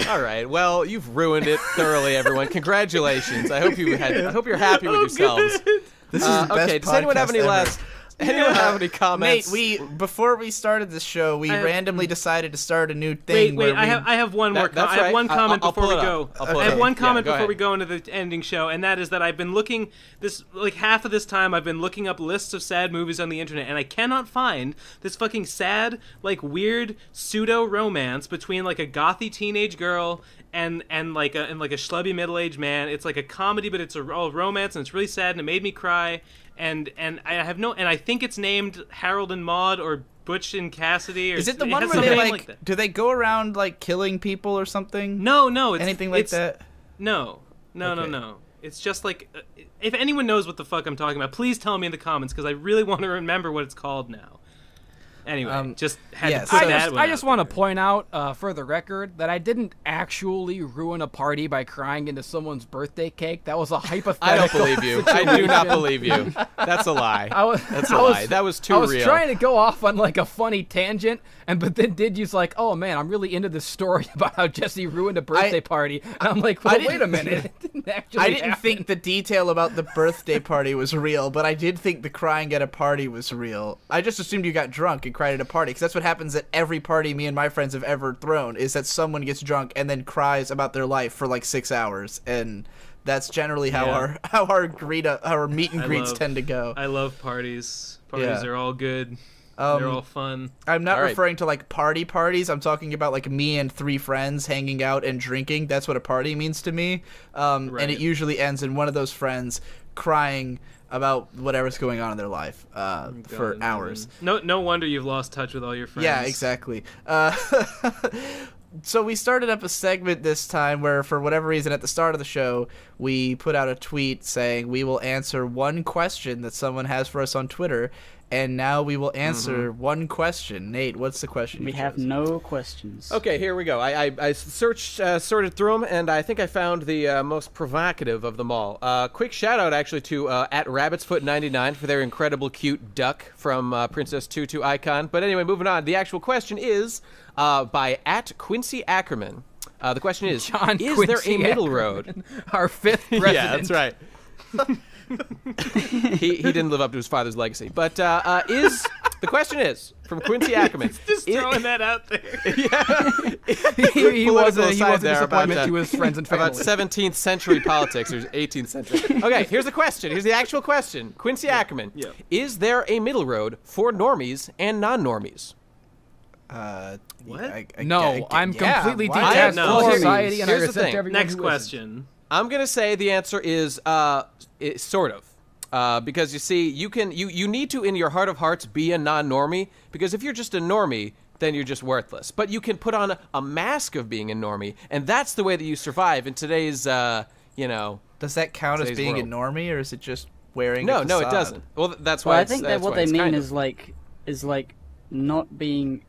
All right. Well, you've ruined it thoroughly, everyone. Congratulations. I hope you had. I hope you're happy with yourselves. This is Uh, the best okay. Does anyone have any ever. last? <laughs> Anyone have any <laughs> Nate, comments? we before we started this show, we I randomly mm. decided to start a new thing wait! where I have I have one That- more. Com- that's I have right. one I- comment I'll before pull we it go. up. I'll pull I it have one comment go before ahead. we go into the ending show, and that is that I've been looking this like half of this time I've been looking up lists of sad movies on the internet, and I cannot find this fucking sad, like weird pseudo romance between like a gothy teenage girl and and like a and like a schlubby middle aged man. It's like a comedy, but it's a all romance, and it's really sad, and it made me cry. And and I have no, and I think it's named Harold and Maude or Butch and Cassidy. Or Is it the one where they name like, do they go around like killing people or something? No, no, it's anything like that. No, no, no, Okay. no. It's just like uh, if anyone knows what the fuck I'm talking about, please tell me in the comments because I really want to remember what it's called now. Anyway, Um, just had yeah, to put I that just, I just want to point out, uh, for the record, that I didn't actually ruin a party by crying into someone's birthday cake. That was a hypothetical. <laughs> I don't believe you. I do not believe you. That's a <laughs> lie. I was, That's a I was- lie. That was too real. I was real. trying to go off on like a funny tangent, and but then did use like, oh man, I'm really into this story <laughs> about how Jesse ruined a birthday party, and I'm like, well, wait a minute, it didn't actually. I didn't happen. think the detail about the birthday party was real, but I did think the crying at a party was real. I just assumed you got drunk and cried at a party because that's what happens at every party me and my friends have ever thrown. Is that someone gets drunk and then cries about their life for like six hours, and that's generally how Yeah. our <laughs> how our greet how our meet and greets love- tend to go. I love parties. Parties Yeah. are all good. Um, They're all fun. I'm not All right. referring to like party parties. I'm talking about like me and three friends hanging out and drinking. That's what a party means to me. Um, Right. And it usually ends in one of those friends crying about whatever's going on in their life uh, for hours. No, no wonder you've lost touch with all your friends. Yeah, exactly. Uh, <laughs> so we started up a segment this time where, for whatever reason, at the start of the show, we put out a tweet saying we will answer one question that someone has for us on Twitter. And now we will answer one question. Nate, what's the question? We you have chose? no questions. Okay, here we go. I, I, I searched, uh, sorted through them, and I think I found the uh, most provocative of them all. Uh, quick shout out, actually, to uh, at rabbitsfoot99 for their incredible cute duck from uh, Princess Tutu Icon. But anyway, moving on. The actual question is uh, by at Quincy Ackerman. Uh, the question is: John Is Quincy there a middle Ackerman, road? <laughs> Our fifth president. <laughs> yeah, that's right. <laughs> <laughs> he he didn't live up to his father's legacy. But uh, uh, is the question is from Quincy <laughs> Ackerman? Just is- throwing that out there. <laughs> he, he was political a, he aside was a there about, uh, to his friends and family. about 17th century politics or 18th century. Okay, here's the question. Here's the actual question. Quincy Ackerman. Yeah. Is there a middle road for normies and non-normies? Uh, What? I- I- no, I- I'm yeah, completely why- detached no. from Here's- society, and I here's the thing. Next who listens. question. I'm gonna say the answer is uh, it, sort of. Uh, because you see, you can you you need to in your heart of hearts be a non-normie because if you're just a normie, then you're just worthless. But you can put on a, a mask of being a normie, and that's the way that you survive in today's uh, you know. Does that count as being world. a normie, or is it just wearing? No, a no, it doesn't. Well, that's why. Well, I think that what they mean is of- like is like not being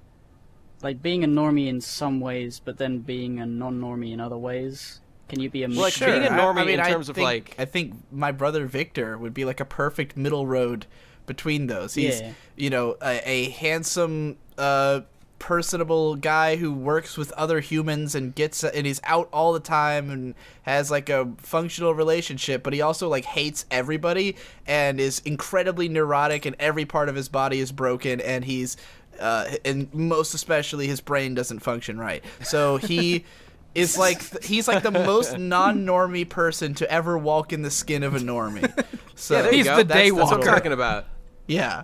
like being a normie in some ways, but then being a non-normie in other ways. Can you be a Like, mixture? being a I- normie I mean, in I terms of, think- like- I think my brother Victor would be like a perfect middle road between those. He's Yeah. you know a, a handsome, uh, personable guy who works with other humans and gets and he's out all the time and has like a functional relationship, but he also like hates everybody and is incredibly neurotic and every part of his body is broken and he's uh, and most especially his brain doesn't function right. So he <laughs> is like he's like the most <laughs> non-normie person to ever walk in the skin of a normie. So <laughs> yeah, there He's go. the that's, that's what I'm daywalker. talking about. yeah,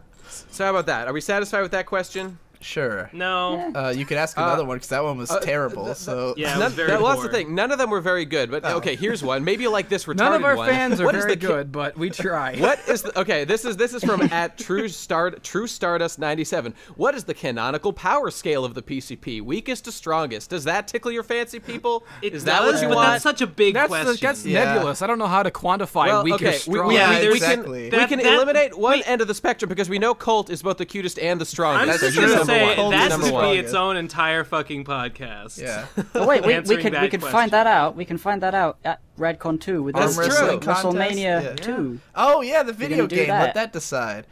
So how about that? Are we satisfied with that question? Sure. No. Uh, you could ask another one because that one was uh, terrible. th- th- so Yeah, it None, very that, well, that's the thing. None of them were very good. But okay, here's one. Maybe you like this retarded None of our one. fans are What is very the ki- good, but we try. What is the, okay? This is this is from at True Star True Stardust ninety seven. What is the canonical power scale of the PCP? Weakest to strongest. Does that tickle your fancy, people? It is that does, what you but want? that's such a big That's question. that's Yeah. nebulous. I don't know how to quantify well, weak okay. or We, strong. we, Yeah, we, we exactly. can we can that- eliminate one wait. end of the spectrum because we know Colt is both the cutest and the strongest. I'm just he's gonna number say one. Colt that should be its own entire fucking podcast. yeah, <laughs> <laughs> Oh, wait, we, we could we could question. find that out. We can find that out at Radcon 2 with That's the true. wrestling contest? WrestleMania Yeah. 2. Oh yeah, the video gonna do game. Let that. that decide.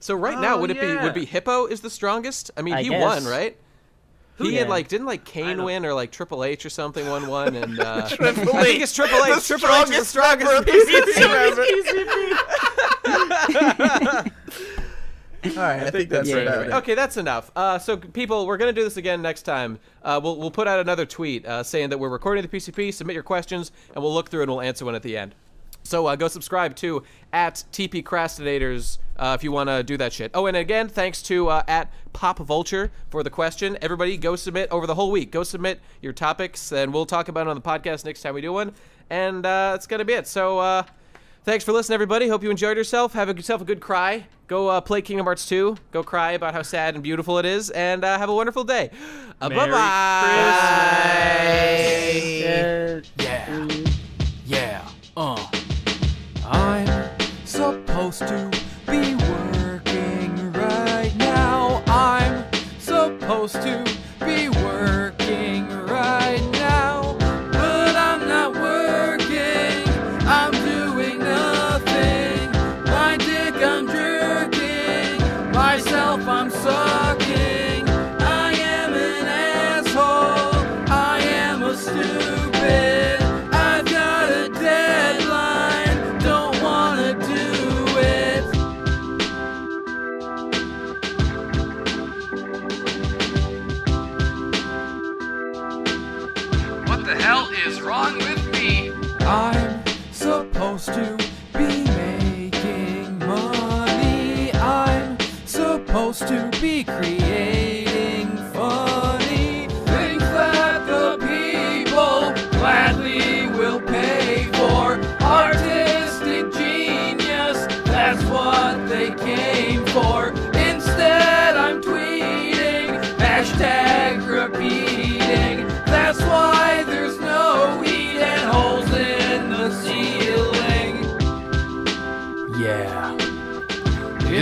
So right now, Oh, would it be would be Hippo is the strongest? I mean, I he guess. won, right? He had like didn't like Kane win or like Triple H or something won one and uh, <laughs> Triple I think H, it's Triple H. the Triple H is the strongest strongest member the PCP member. All right, I, think that's Yeah, right. yeah, Anyway, okay, that's enough. Uh, so, people, we're gonna do this again next time. Uh, we'll we'll put out another tweet uh, saying that we're recording the PCP. Submit your questions, and we'll look through and we'll answer one at the end. So uh, go subscribe to at TP Crastinators uh, if you want to do that shit. Oh, and again, thanks to uh, at Pop Vulture for the question. Everybody, go submit over the whole week. Go submit your topics, and we'll talk about it on the podcast next time we do one. And uh, that's gonna be it. So. Thanks for listening, everybody. Hope you enjoyed yourself. Have yourself a good cry. Go uh, play Kingdom Hearts 2. Go cry about how sad and beautiful it is. And uh, have a wonderful day. Uh, bye bye. Uh, Yeah. Uh. I'm supposed to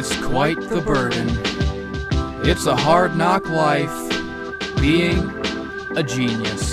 it's quite the burden. It's a hard knock life being a genius.